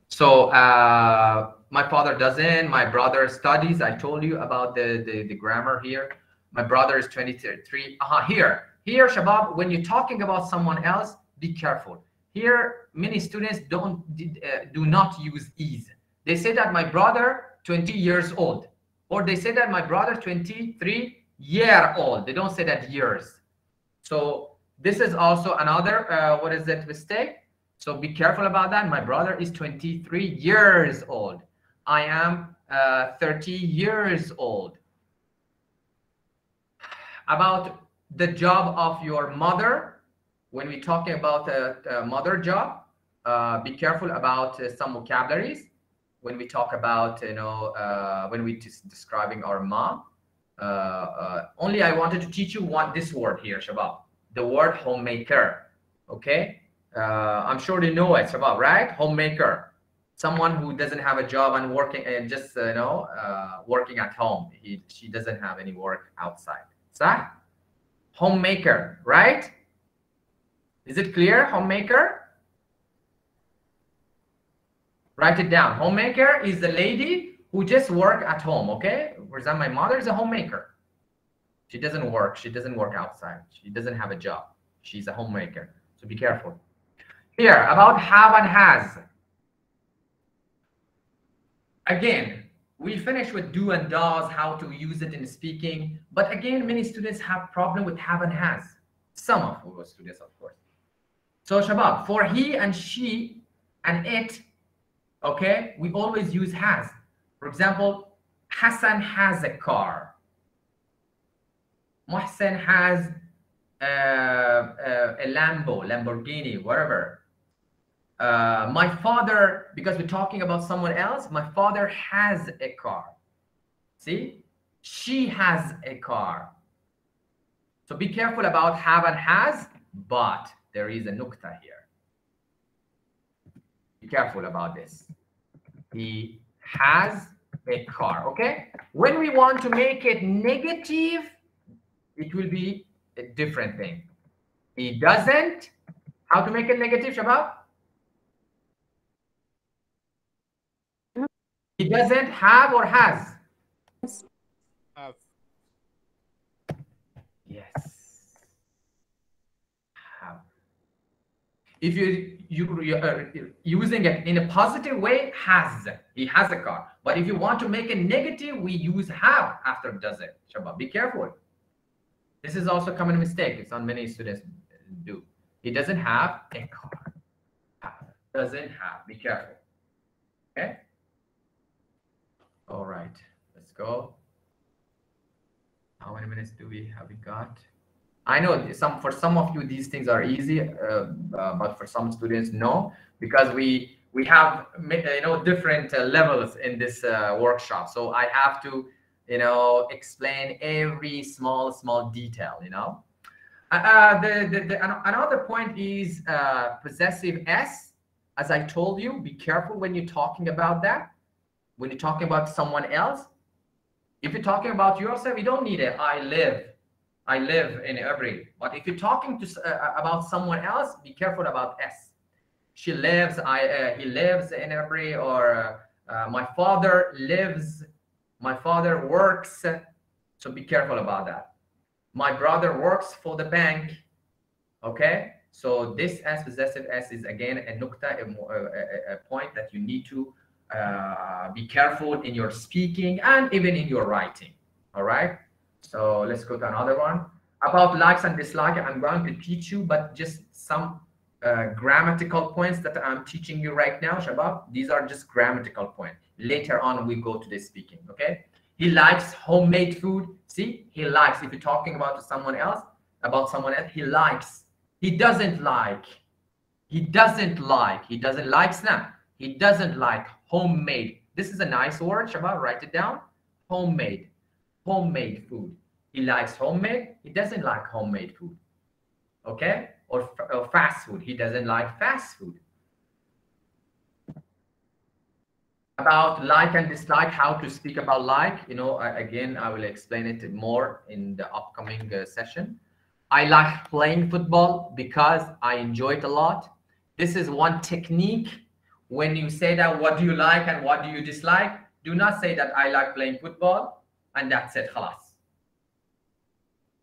So uh, my father doesn't, my brother studies. I told you about the, the, the grammar here. My brother is 23. Uh -huh, here, here, Shabab, when you're talking about someone else, be careful. Here, many students don't uh, do not use is. They say that my brother 20 years old, or they say that my brother 23 year old. They don't say that years. So this is also another uh, what is that mistake? So be careful about that. My brother is 23 years old. I am uh, 30 years old. About the job of your mother, when we're talking about a, a mother job, uh, be careful about uh, some vocabularies. When we talk about, you know, uh, when we describing our mom, uh, uh, only I wanted to teach you one this word here, Shabab, the word homemaker. Okay, uh, I'm sure you know it, Shabab, right? Homemaker, someone who doesn't have a job and working and just you know working at home. He she doesn't have any work outside. that? homemaker, right? Is it clear, homemaker? Write it down. Homemaker is the lady who just work at home, okay? For example, my mother is a homemaker. She doesn't work. She doesn't work outside. She doesn't have a job. She's a homemaker. So be careful. Here, about have and has. Again, we finish with do and does, how to use it in speaking. But again, many students have problem with have and has. Some of our students, of course. So Shabab, for he and she and it, okay, we always use has. For example, Hassan has a car. Mohsen has uh, uh, a Lambo, Lamborghini, whatever. Uh, my father, because we're talking about someone else, my father has a car. See, she has a car. So be careful about have and has, but there is a nukta here. Be careful about this. He has a car, okay? When we want to make it negative, it will be a different thing. He doesn't. How to make it negative, Shabab? He doesn't have or has? Have. Yes. Have. If you you are using it in a positive way, has he has a car. But if you want to make it negative, we use have after does it. Shabab. Be careful. This is also a common mistake. It's on many students do. He doesn't have a car. Doesn't have. Be careful. Okay. All right, let's go. How many minutes do we have we got? I know some for some of you these things are easy, uh, uh, but for some students no, because we we have you know different uh, levels in this uh, workshop. So I have to you know explain every small small detail. You know, uh, uh, the, the, the another point is possessive s. As I told you, be careful when you're talking about that when you're talking about someone else, if you're talking about yourself, you don't need it. I live. I live in Ibri. But if you're talking to uh, about someone else, be careful about s. She lives. I. Uh, he lives in Ibri. Or uh, my father lives. My father works. So be careful about that. My brother works for the bank. Okay. So this s possessive s is again a nukta, a, a, a point that you need to uh, be careful in your speaking and even in your writing. All right. So let's go to another one. About likes and dislikes, I'm going to teach you, but just some uh, grammatical points that I'm teaching you right now, Shabab. These are just grammatical points. Later on, we go to the speaking, okay? He likes homemade food. See, he likes. If you're talking about someone else, about someone else, he likes. He doesn't like. He doesn't like. He doesn't like snap. He doesn't like homemade. This is a nice word, Shabab. Write it down. Homemade. Homemade food. He likes homemade. He doesn't like homemade food. Okay? Or, or fast food. He doesn't like fast food. About like and dislike, how to speak about like, you know, again, I will explain it more in the upcoming uh, session. I like playing football because I enjoy it a lot. This is one technique. When you say that, what do you like and what do you dislike? Do not say that I like playing football and that's it, khalas.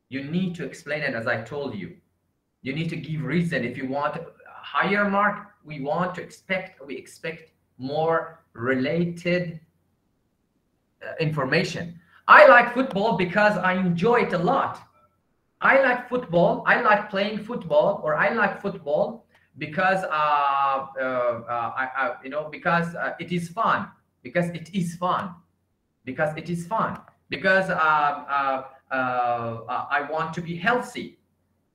You need to explain it as I told you. You need to give reason. If you want a higher mark, we want to expect, we expect more related uh, information. I like football because I enjoy it a lot. I like football. I like playing football, or I like football because uh, uh, uh, I, I, you know because uh, it is fun. Because it is fun. Because it is fun. Because uh, uh, I want to be healthy.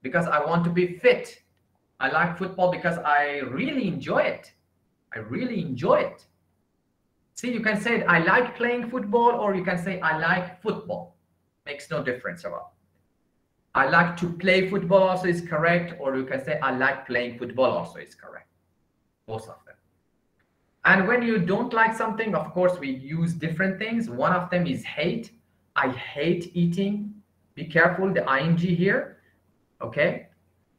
Because I want to be fit. I like football because I really enjoy it. I really enjoy it. See, you can say I like playing football, or you can say I like football. Makes no difference about. I like to play football also is correct, or you can say I like playing football also is correct. Both of them. And when you don't like something, of course, we use different things. One of them is hate. I hate eating. Be careful the ing here. Okay.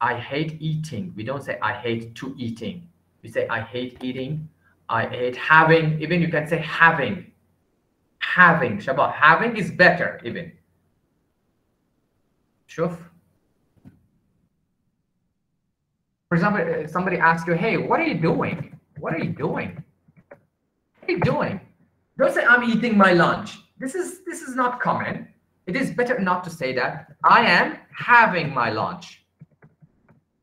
I hate eating. We don't say I hate to eating. We say I hate eating. I hate having. Even you can say having. Having. Shabab. Having is better even. Shuf. For example, uh, somebody asks you, hey, what are you doing? What are you doing? What are you doing? Don't say I'm eating my lunch this is this is not common it is better not to say that i am having my lunch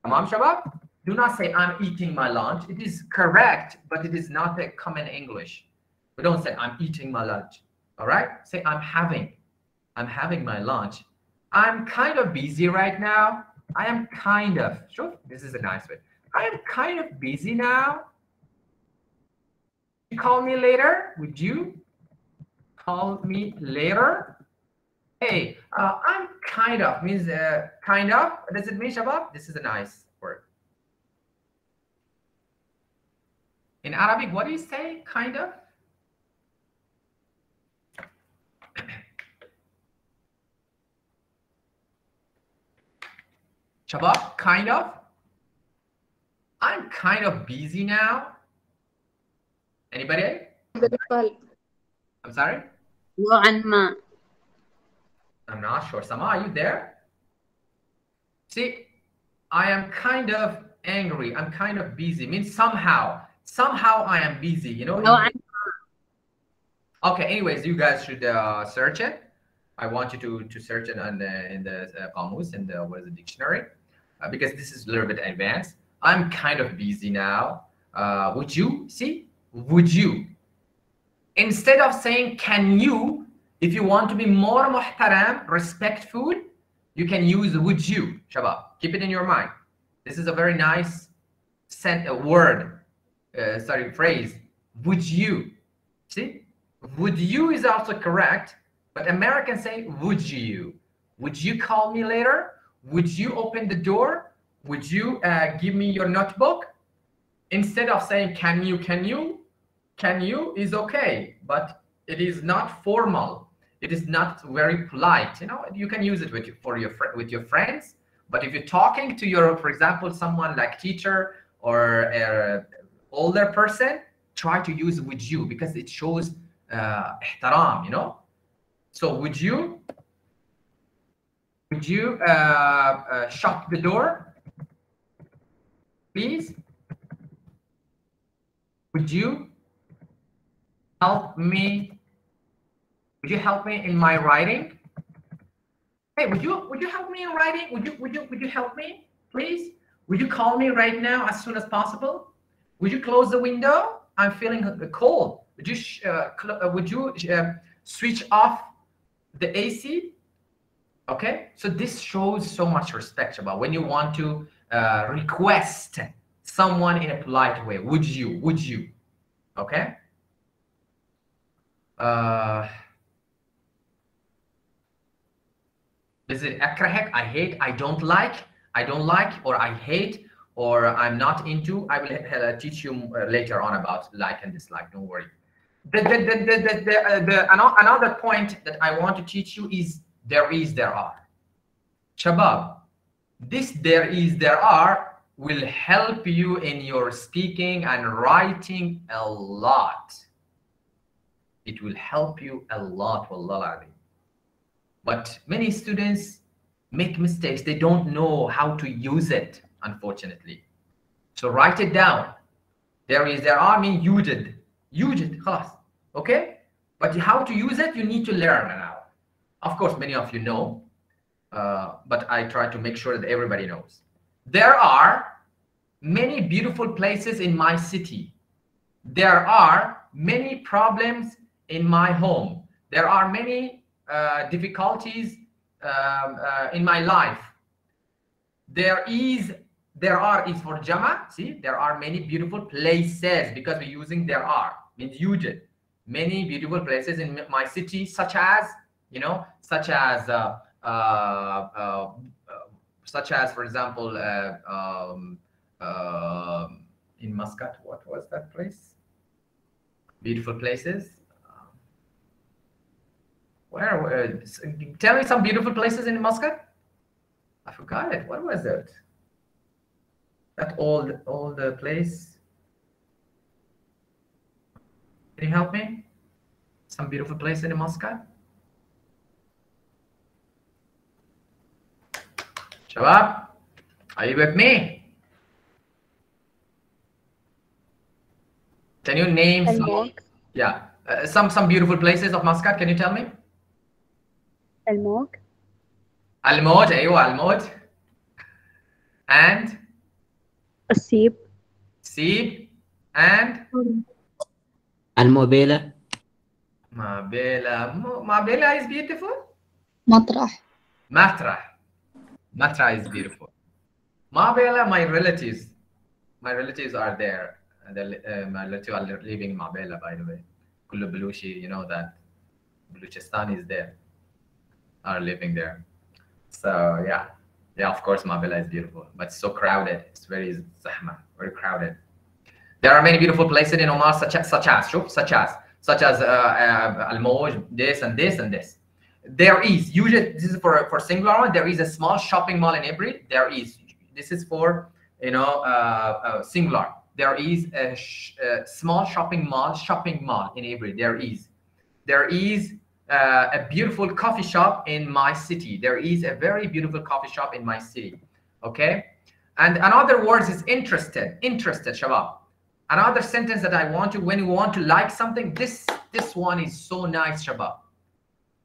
Tamam Shabab? Do not say I'm eating my lunch. It is correct, but it is not a common English. We don't say I'm eating my lunch. All right? Say I'm having. I'm having my lunch. I'm kind of busy right now. I am kind of, sure, this is a nice way. I am kind of busy now. You call me later? Would you call me later? Hey, uh, I'm kind of means uh, kind of. Does it mean Shabab? This is a nice word. In Arabic, what do you say? Kind of. Shabab, kind of. I'm kind of busy now. Anybody? I'm sorry? نوعا ما I'm not sure. Sama, are you there? See, I am kind of angry. I'm kind of busy. Means somehow, somehow I am busy. You know. نوعا Okay. Anyways, you guys should uh, search it. I want you to to search it on the in the uh, Qamus in the what is the dictionary uh, because this is a little bit advanced. I'm kind of busy now. Uh, would you see? Would you? Instead of saying can you, if you want to be more muhtaram, respectful, you can use would you, Shabab. Keep it in your mind. This is a very nice sent a word, uh, sorry, phrase. Would you? See? Would you is also correct, but Americans say would you? Would you call me later? Would you open the door? Would you uh, give me your notebook? Instead of saying can you, can you, can you is okay, but it is not formal. It is not very polite. You know, you can use it with for your with your friends, but if you're talking to your, for example, someone like teacher or a older person, try to use with you because it shows uh, you know. So would you would you uh, uh, shut the door, please? Would you? Help me? Would you help me in my writing? Hey, would you would you help me in writing? Would you would you would you help me, please? Would you call me right now as soon as possible? Would you close the window? I'm feeling cold. Would you uh, uh, would you uh, switch off the AC? Okay, so this shows so much respect about when you want to uh, request someone in a polite way. Would you? Would you? Okay. Uh, is it akrahek? I hate. I don't like. I don't like, or I hate, or I'm not into. I will uh, teach you uh, later on about like and dislike. Don't worry. The, the, the, the, the, the, uh, the, another point that I want to teach you is there is, there are. Shabab, this there is, there are will help you in your speaking and writing a lot. It will help you a lot, wallah But many students make mistakes. They don't know how to use it, unfortunately. So write it down. There is, there are mean used. Used, خلاص. Okay? But how to use it, you need to learn now. Of course, many of you know, uh, but I try to make sure that everybody knows. There are many beautiful places in my city. There are many problems in my home. There are many uh, difficulties um, uh, in my life. There is, there are is for Jama. See, there are many beautiful places because we're using there are means used. Many beautiful places in my city, such as you know, such as uh, uh, uh, such as, for example, um, in Muscat, what was that place? Beautiful places. Where, where? Tell me some beautiful places in Muscat. I forgot it. What was it? That old, old place. Can you help me? Some beautiful place in Muscat. Shabab, are you with me? Can you name some? Yeah, uh, some some beautiful places of Muscat. Can you tell me? الموج الموج ايوه الموج and السيب سيب and الموبيلة مابيلا مابيلا is beautiful مطرح مطرح مطرح is beautiful مابيلا my relatives my relatives are there the, uh, my relatives are living in Mabela by the way كله بلوشي you know that Baluchistan is there are living there. So yeah, yeah, of course, Mabela is beautiful, but so crowded. It's very zahma, very crowded. There are many beautiful places in Oman, such as, such as, such as, such as uh, uh, Al Moj, this and this and this. There is usually this is for for singular one. There is a small shopping mall in Ibri. There is this is for you know uh, uh singular. There is a, sh a small shopping mall, shopping mall in Ibri. There is, there is uh, a beautiful coffee shop in my city. There is a very beautiful coffee shop in my city. Okay. And another words is interested, interested, Shabab. Another sentence that I want to, when you want to like something, this, this one is so nice, Shabab.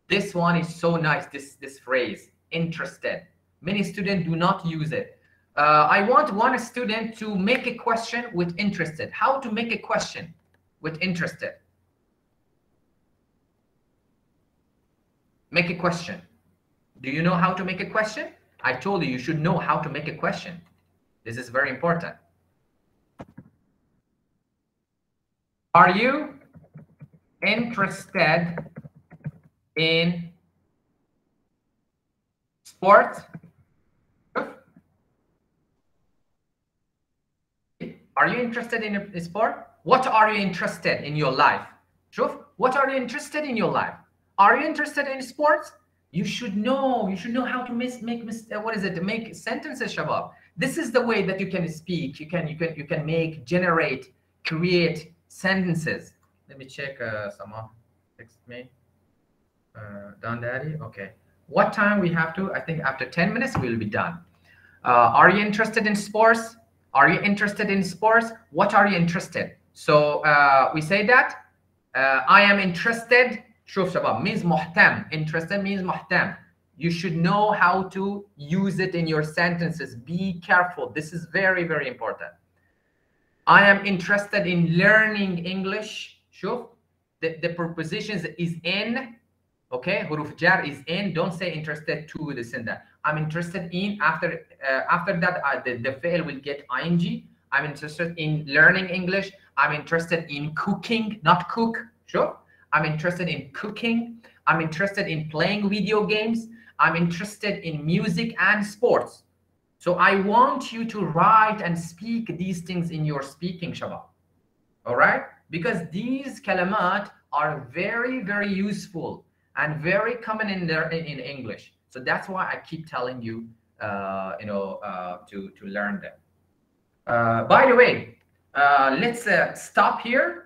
This one is so nice, this, this phrase, interested. Many students do not use it. Uh, I want one student to make a question with interested. How to make a question with interested? Make a question. Do you know how to make a question? I told you you should know how to make a question. This is very important. Are you interested in sports? Are you interested in sport? What are you interested in your life? Shuf, what are you interested in your life? Are you interested in sports? You should know. You should know how to mis- make mis- uh, what is it? Make sentences, Shabab. This is the way that you can speak. You can you can you can make generate create sentences. Let me check. Uh, someone text me. Uh, done, Daddy. Okay. What time we have to? I think after 10 minutes we'll be done. Uh, are you interested in sports? Are you interested in sports? What are you interested? So uh, we say that uh, I am interested شوف شباب means مهتم interested means مهتم you should know how to use it in your sentences be careful this is very very important I am interested in learning English شوف the, the prepositions is in okay حروف jar is in don't say interested to this and that I'm interested in after uh, after that uh, the, the fail will get ing I'm interested in learning English I'm interested in cooking not cook sure I'm interested in cooking I'm interested in playing video games I'm interested in music and sports so I want you to write and speak these things in your speaking Shabab all right because these kalamat are very very useful and very common in there in English. So that's why I keep telling you, uh, you know, uh, to to learn them. Uh, by the way, uh, let's uh, stop here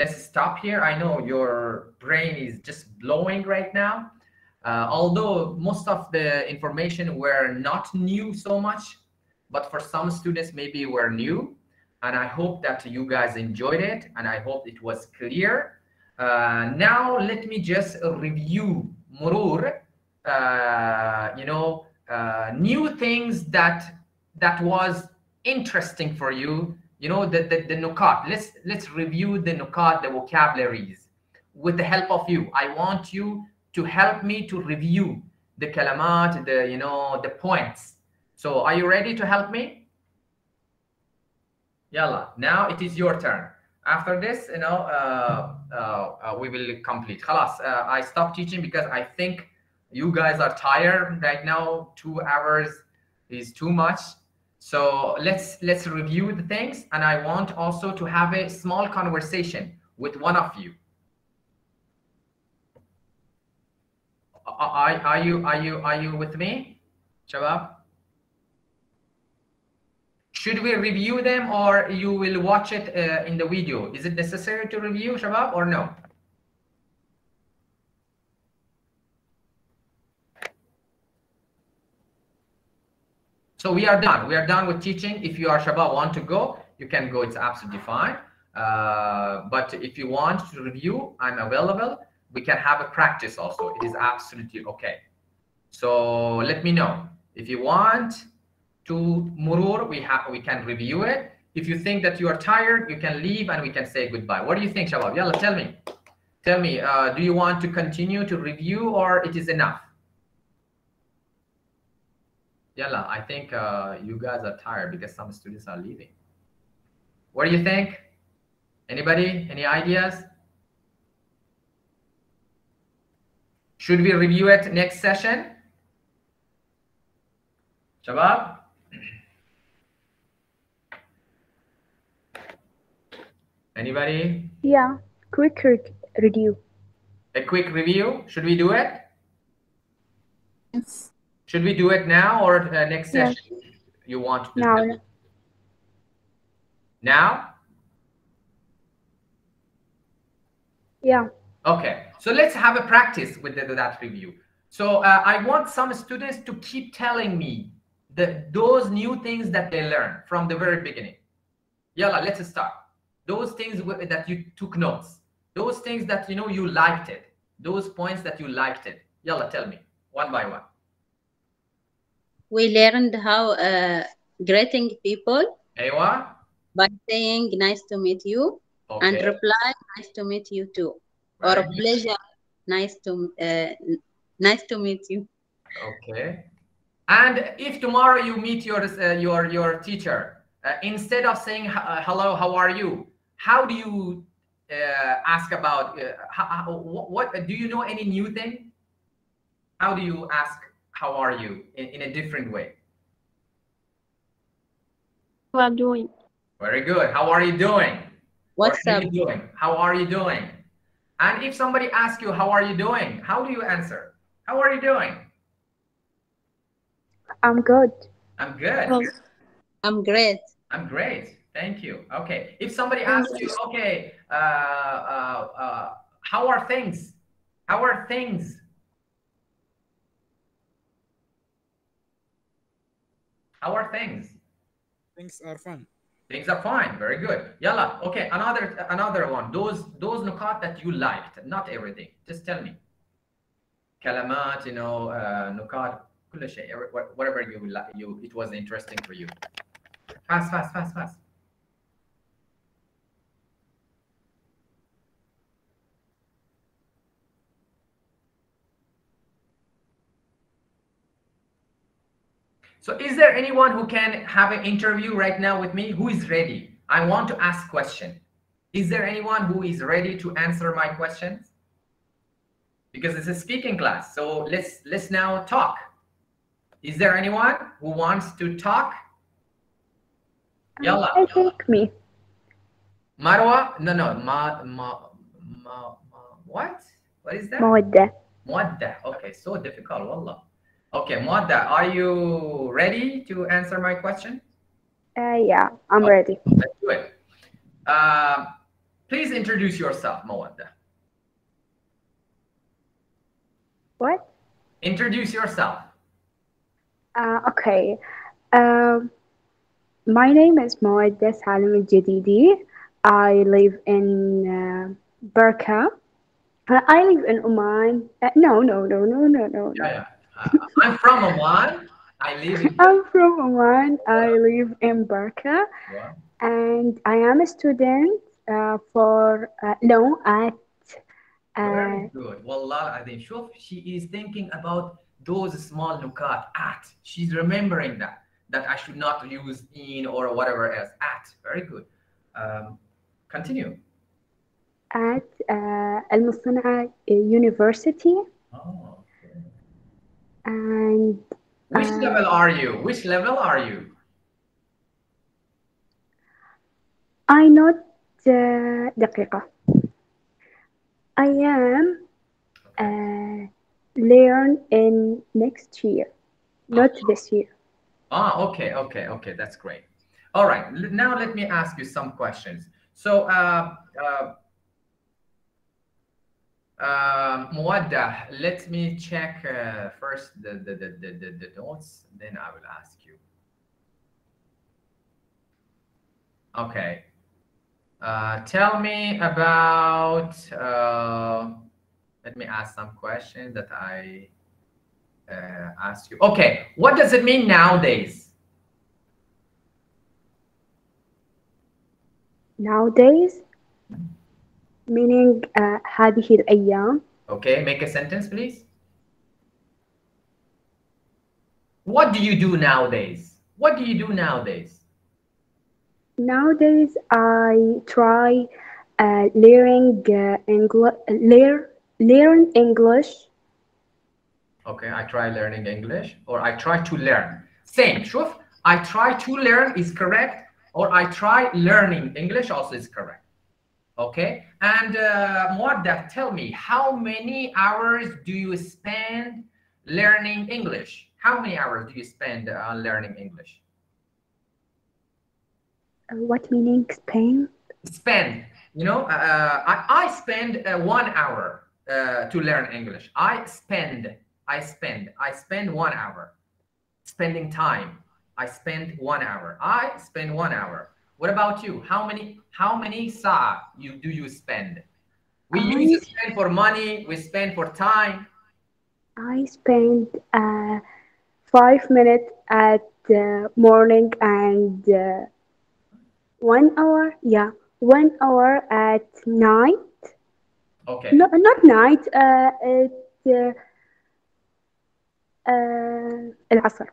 let's stop here. I know your brain is just blowing right now. Uh, although most of the information were not new so much, but for some students maybe were new. And I hope that you guys enjoyed it and I hope it was clear. Uh, now let me just review Murur, uh, you know, uh, new things that that was interesting for you you know the the, the nukat let's let's review the nukat the vocabularies. With the help of you i want you to help me to review the kalamat the you know the points. So are you ready to help me? Yalla. Now it is your turn. After this you know uh, uh, uh, we will complete. Khalas uh, i stop teaching because i think you guys are tired right now. Two hours is too much so let's let's review the things and i want also to have a small conversation with one of you are, are you are you are you with me shabab should we review them or you will watch it uh, in the video? Is it necessary to review, Shabab, or no? So we are done. We are done with teaching. If you are Shabab, want to go, you can go. It's absolutely fine. Uh, but if you want to review, I'm available. We can have a practice also. It is absolutely okay. So let me know. If you want, to Murur, we have we can review it. If you think that you are tired, you can leave and we can say goodbye. What do you think, Shabab? Yalla, tell me. Tell me, uh, do you want to continue to review or it is enough? Yalla, I think uh, you guys are tired because some students are leaving. What do you think? Anybody? Any ideas? Should we review it next session? Shabab? Anybody? Yeah, quick re- review. A quick review? Should we do it? Yes. Should we do it now or uh, next session? You want to do Now? Now? yeah, Okay. So let's have a practice with the, that review. So uh, I want some students to keep telling me the those new things that they learn from the very beginning. Yalla, let's start. Those things that you took notes. Those things that you know you liked it. Those points that you liked it. Yalla, tell me one by one. We learned how uh, greeting people by saying nice to meet you and reply nice to meet you too or Very pleasure nice to uh, nice to meet you. Okay. And if tomorrow you meet your uh, your your teacher, uh, instead of saying uh, hello, how are you? How do you uh, ask about uh, how, how, what, what? Do you know any new thing? How do you ask how are you in, in a different way? How are doing? Very good. How are you doing? What's what are up? you doing? How are you doing? And if somebody asks you how are you doing, how do you answer? How are you doing? I'm good. I'm good. I'm great. I'm great. Thank you. Okay. If somebody asks you, okay, uh, uh, uh, how are things? How are things? How are things? Things are fine. Things are fine. Very good. Yalla. Okay. Another another one. Those those nukat that you liked. Not everything. Just tell me. Kalamat, you know, uh, nukat, whatever you like, you it was interesting for you. Fast, fast, fast, fast. So is there anyone who can have an interview right now with me who is ready? I want to ask question. Is there anyone who is ready to answer my questions? Because it's a speaking class. So let's let's now talk. Is there anyone who wants to talk? Um, Yalla. I think me. Marwa? No, no. Ma, ma, ma, ma, what? What is that? Moadda. Moadda. Okay, so difficult. Wallah. Okay, Moada, are you ready to answer my question? Uh, yeah, I'm okay. ready. Let's do it. Uh, please introduce yourself, Moada. What? Introduce yourself. Uh, okay. Um, my name is Moada Salim Jadidi. I live in uh, uh, I live in Oman. Uh, no, no, no, no, no, no. Yeah, yeah. Uh, I'm from Oman. I live. In- I'm from Oman. I live in Barka, yeah. and I am a student uh, for uh, at. Uh, Very good. Wallah, Adin. Shuf, she is thinking about those small nukat at. She's remembering that that I should not use in or whatever else at. Very good. Um, continue. At uh, Al Musanna uh, University. Oh. okay. and Which Uh, level are you? Which level are you? I not uh, دقيقة I am uh, learn in next year not this year Ah, okay, okay, okay. That's great. All right. l- Now let me ask you some questions. So, uh, uh, Muadda, let me check uh, first the, the, the, the, the, the notes, then I will ask you. Okay. Uh, tell me about, uh, let me ask some questions that I uh, asked you. Okay, what does it mean nowadays? nowadays meaning uh, هذه الأيام Okay, make a sentence, please. What do you do nowadays? What do you do nowadays? Nowadays, I try uh, learning uh, English, learn, learn English. Okay, I try learning English or I try to learn. Same, شوف, I try to learn is correct or I try learning English also is correct. Okay, and uh, Muadda, tell me, how many hours do you spend learning English? How many hours do you spend on learning English? Uh, what meaning Spain? spend. You know uh, I, I spend uh, one hour uh, to learn english. I spend i spend i spend one hour. Spending time. I spend one hour. I spend one hour what about you how many how many sa you do you spend we I- use to spend for money we spend for time I spend uh, five minutes at the morning and uh, one hour. Yeah, one hour at night. okay No, not night. Uh, at uh, uh, العصر.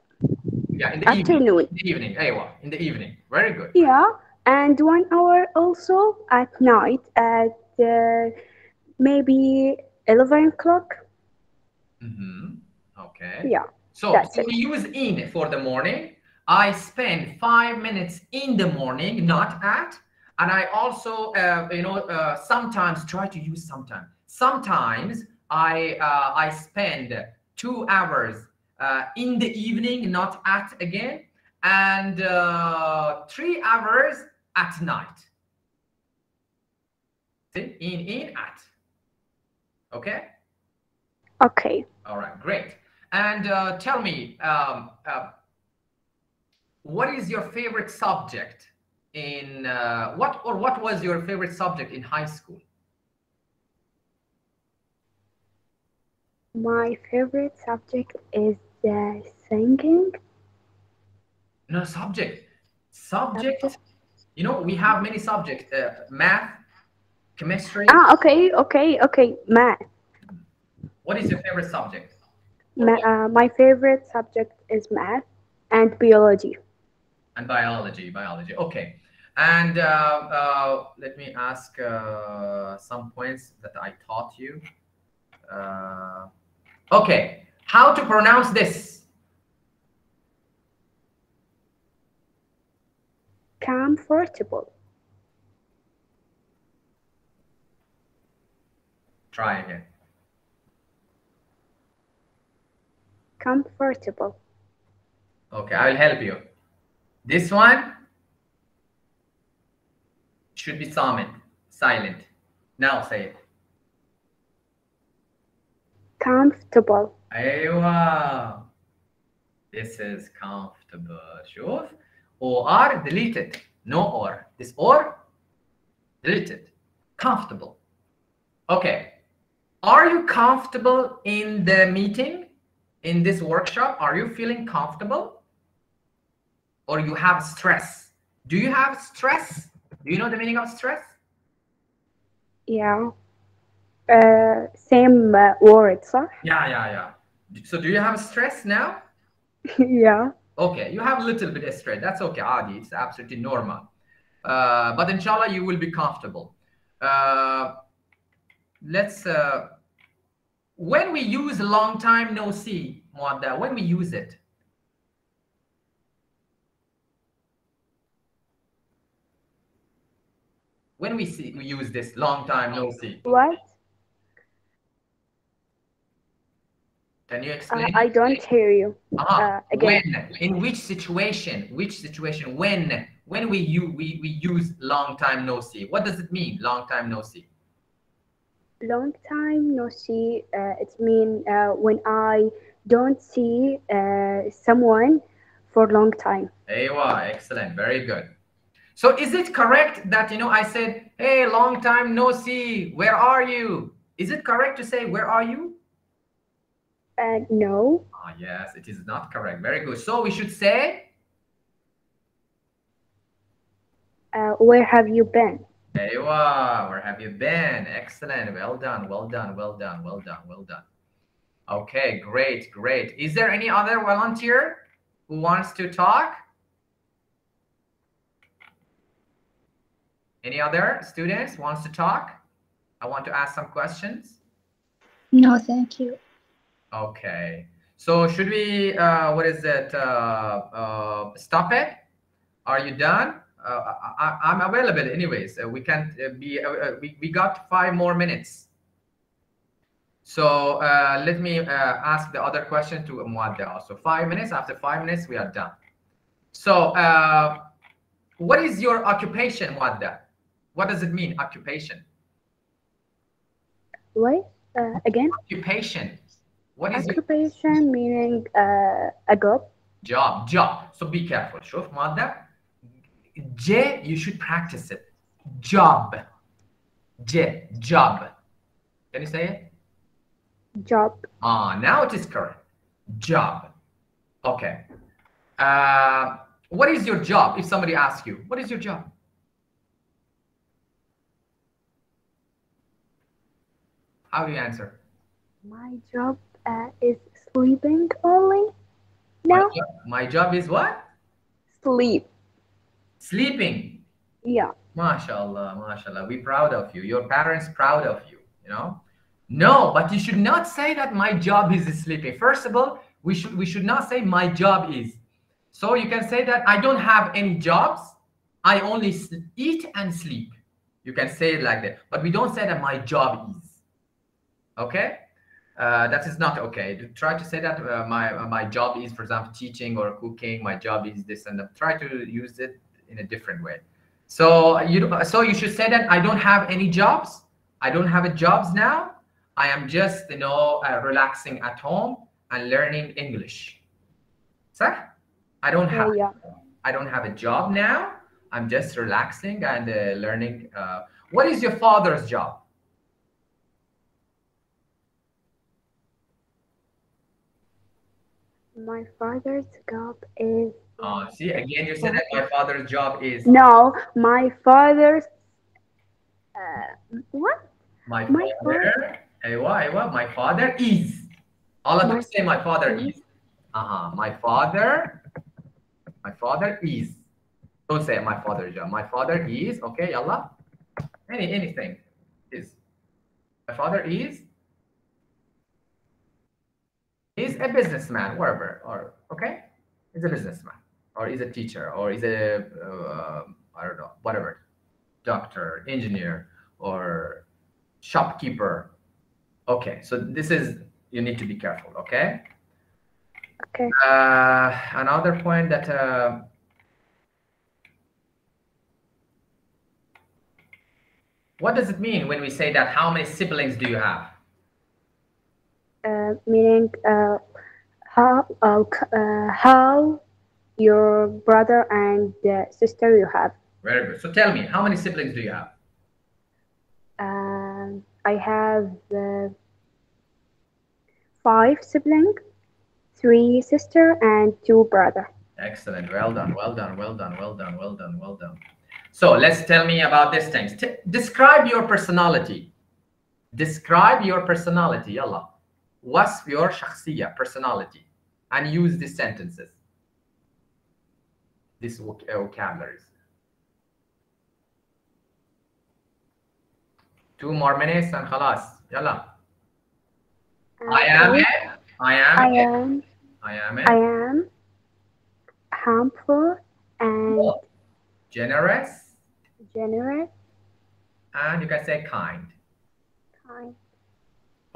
yeah in the evening Afternoon. in the evening أيوة, in the evening very good Yeah, and one hour also at night at uh, maybe 11 o'clock. Mhm. okay Yeah, So That's if it. we use in for the morning, I spend five minutes in the morning, not at. And I also, uh, you know, uh, sometimes try to use sometimes. Sometimes I uh, I spend two hours uh, in the evening, not at again, and uh, three hours at night. See, in in at. Okay. okay. All right, great. And uh, tell me, um, uh, what is your favorite subject in uh, what or what was your favorite subject in high school? My favorite subject is uh, singing. No subject. Subject. You know, we have many subjects: uh, math, chemistry. Ah, okay, okay, okay. Math. What is your favorite subject? Ma- uh, my favorite subject is math and biology. And biology, biology. Okay. And uh, uh, let me ask uh, some points that I taught you. Uh, okay. How to pronounce this? Comfortable. Try again. Comfortable. Okay, I will help you. This one should be silent. Silent. Now say it. Comfortable. أيوة. This is comfortable. شوف. or deleted. No or. This or deleted. Comfortable. Okay. Are you comfortable in the meeting? In this workshop? Are you feeling comfortable? Or you have stress? Do you have stress? Do you know the meaning of stress? Yeah. Uh, same uh, word, صح? Yeah, yeah, yeah. So do you have stress now? yeah. Okay, you have a little bit of stress. That's okay, Adi. It's absolutely normal. Uh, but inshallah, you will be comfortable. Uh, let's, uh, when we use long time no see, Muadda, when we use it, when we see we use this long time no see. What? Can you Uh, explain? I don't hear you. Ah, Uh, again. when? In which situation? Which situation? When? When we use we, we use long time no see. What does it mean? Long time no see. Long time no see. Uh, it mean uh, when I don't see uh, someone for long time. Aywa, excellent, very good. So is it correct that you know I said, hey, long time no see, where are you? Is it correct to say where are you? Uh, no. Ah, yes, it is not correct. Very good. So we should say, Uh, where have you been? Aywa, where have you been? Excellent. Well done, well done, well done, well done, well done. Okay, great, great. Is there any other volunteer who wants to talk? Any other students wants to talk? I want to ask some questions. No, thank you. Okay. So should we, uh, what is it, uh, uh, stop it? Are you done? Uh, I, I'm available anyways. Uh, we can uh, be, we, we got five more minutes. So uh, let me uh, ask the other question to Muadda also. Five minutes, after five minutes, we are done. So uh, what is your occupation, Muadda? What does it mean, occupation? Uh, again. Occupation. What is your Occupation meaning uh, a job. job? Job. So be careful. شوف مادة J you should practice it. Job. J job. Can you say it? Job. Ah, now it is correct. Job. Okay. Uh, what is your job? If somebody asks you, what is your job? How do you answer? My job uh, is sleeping only. My No, job, my job is what? sleep. Sleeping. Yeah. MashaAllah, MashaAllah. We proud of you. Your parents proud of you, you know? No, but you should not say that my job is sleeping. First of all, we should we should not say my job is. So you can say that I don't have any jobs. I only eat and sleep. You can say it like that. But we don't say that my job is. Okay? Uh, that is not okay. To try to say that uh, my my job is, for example, teaching or cooking. My job is this and that. Try to use it in a different way. So you so you should say that I don't have any jobs. I don't have a jobs now. I am just you know uh, relaxing at home and learning English. Sir, I don't have Uh, yeah. I don't have a job now. I'm just relaxing and uh, learning. Uh, what is your father's job? My father's job is. Oh, see, again, you said that my father's job is. No, my father's. Uh, what? My, My father. Aywa, aywa, my father is. All of My them say my father is. Uh-huh. My father. My father is. Don't say my father's job. My father is. Okay, yalla. Any anything is. My father is. Is a businessman, whatever, or okay, is a businessman, or is a teacher, or is a uh, I don't know, whatever, doctor, engineer, or shopkeeper. Okay, so this is you need to be careful. Okay. Okay. Uh, another point that uh, what does it mean when we say that? How many siblings do you have? Uh, meaning uh, how uh, uh, how your brother and uh, sister you have. Very good. So tell me, how many siblings do you have? Um, I have uh, five siblings, three sister and two brother. Excellent. Well done. Well done. Well done. Well done. Well done. Well done. So let's tell me about these things. T- describe your personality. Describe your personality. Yalla. What's your shakhsiya, personality? And use these sentences. These uh, vocabularies. Two more minutes and khalas. Yalla. I am a, I am I am I am I a am harmful and generous generous, and you can say kind. kind.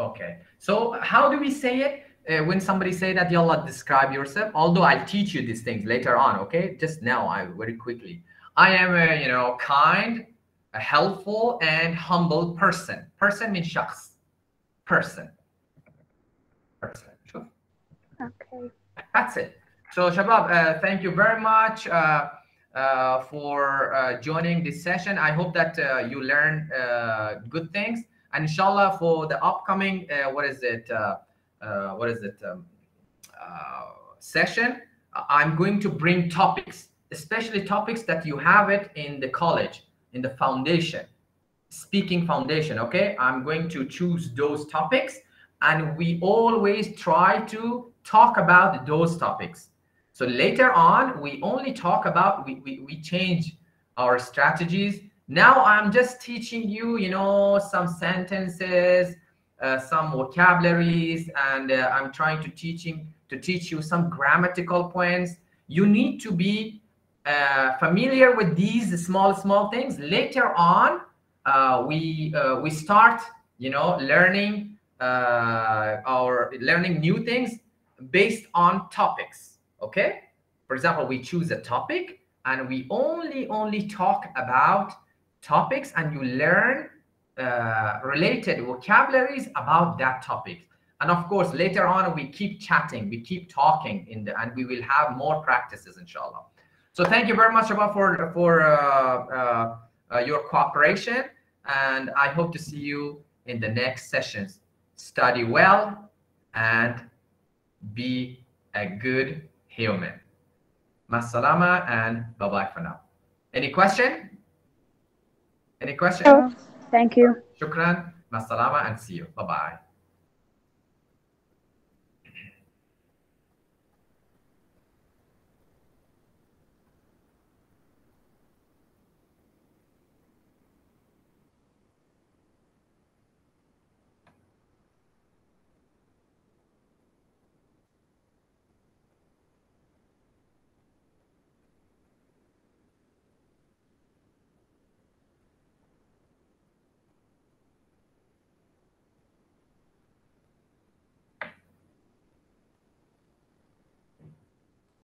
Okay. So how do we say it? Uh, when somebody say that, yalla, describe yourself. Although I'll teach you these things later on. Okay. Just now, I very quickly. I am a you know kind, a helpful, and humble person. Person means shakhs. Person. Person. Sure. Okay. That's it. So Shabab, uh, thank you very much uh, uh, for uh, joining this session. I hope that uh, you learn uh, good things. And inshallah, for the upcoming, uh, what is it? Uh, uh, what is it? Um, session. I'm going to bring topics, especially topics that you have it in the college, in the foundation, speaking foundation. Okay, I'm going to choose those topics, and we always try to talk about those topics. So later on, we only talk about we we, we change our strategies. Now I'm just teaching you, you know, some sentences, uh, some vocabularies, and uh, I'm trying to teaching to teach you some grammatical points. You need to be uh, familiar with these small small things. Later on, uh, we uh, we start, you know, learning uh, our learning new things based on topics. Okay. For example, we choose a topic and we only only talk about topics, and you learn uh, related vocabularies about that topic. And of course, later on, we keep chatting, we keep talking, in the, and we will have more practices, inshallah. So thank you very much, Abba, for for uh, uh, uh, your cooperation, and I hope to see you in the next sessions. Study well and be a good human. Masalama and bye bye for now. Any question? Any question? Oh, thank you. Shukran, masalama, and see you. Bye bye.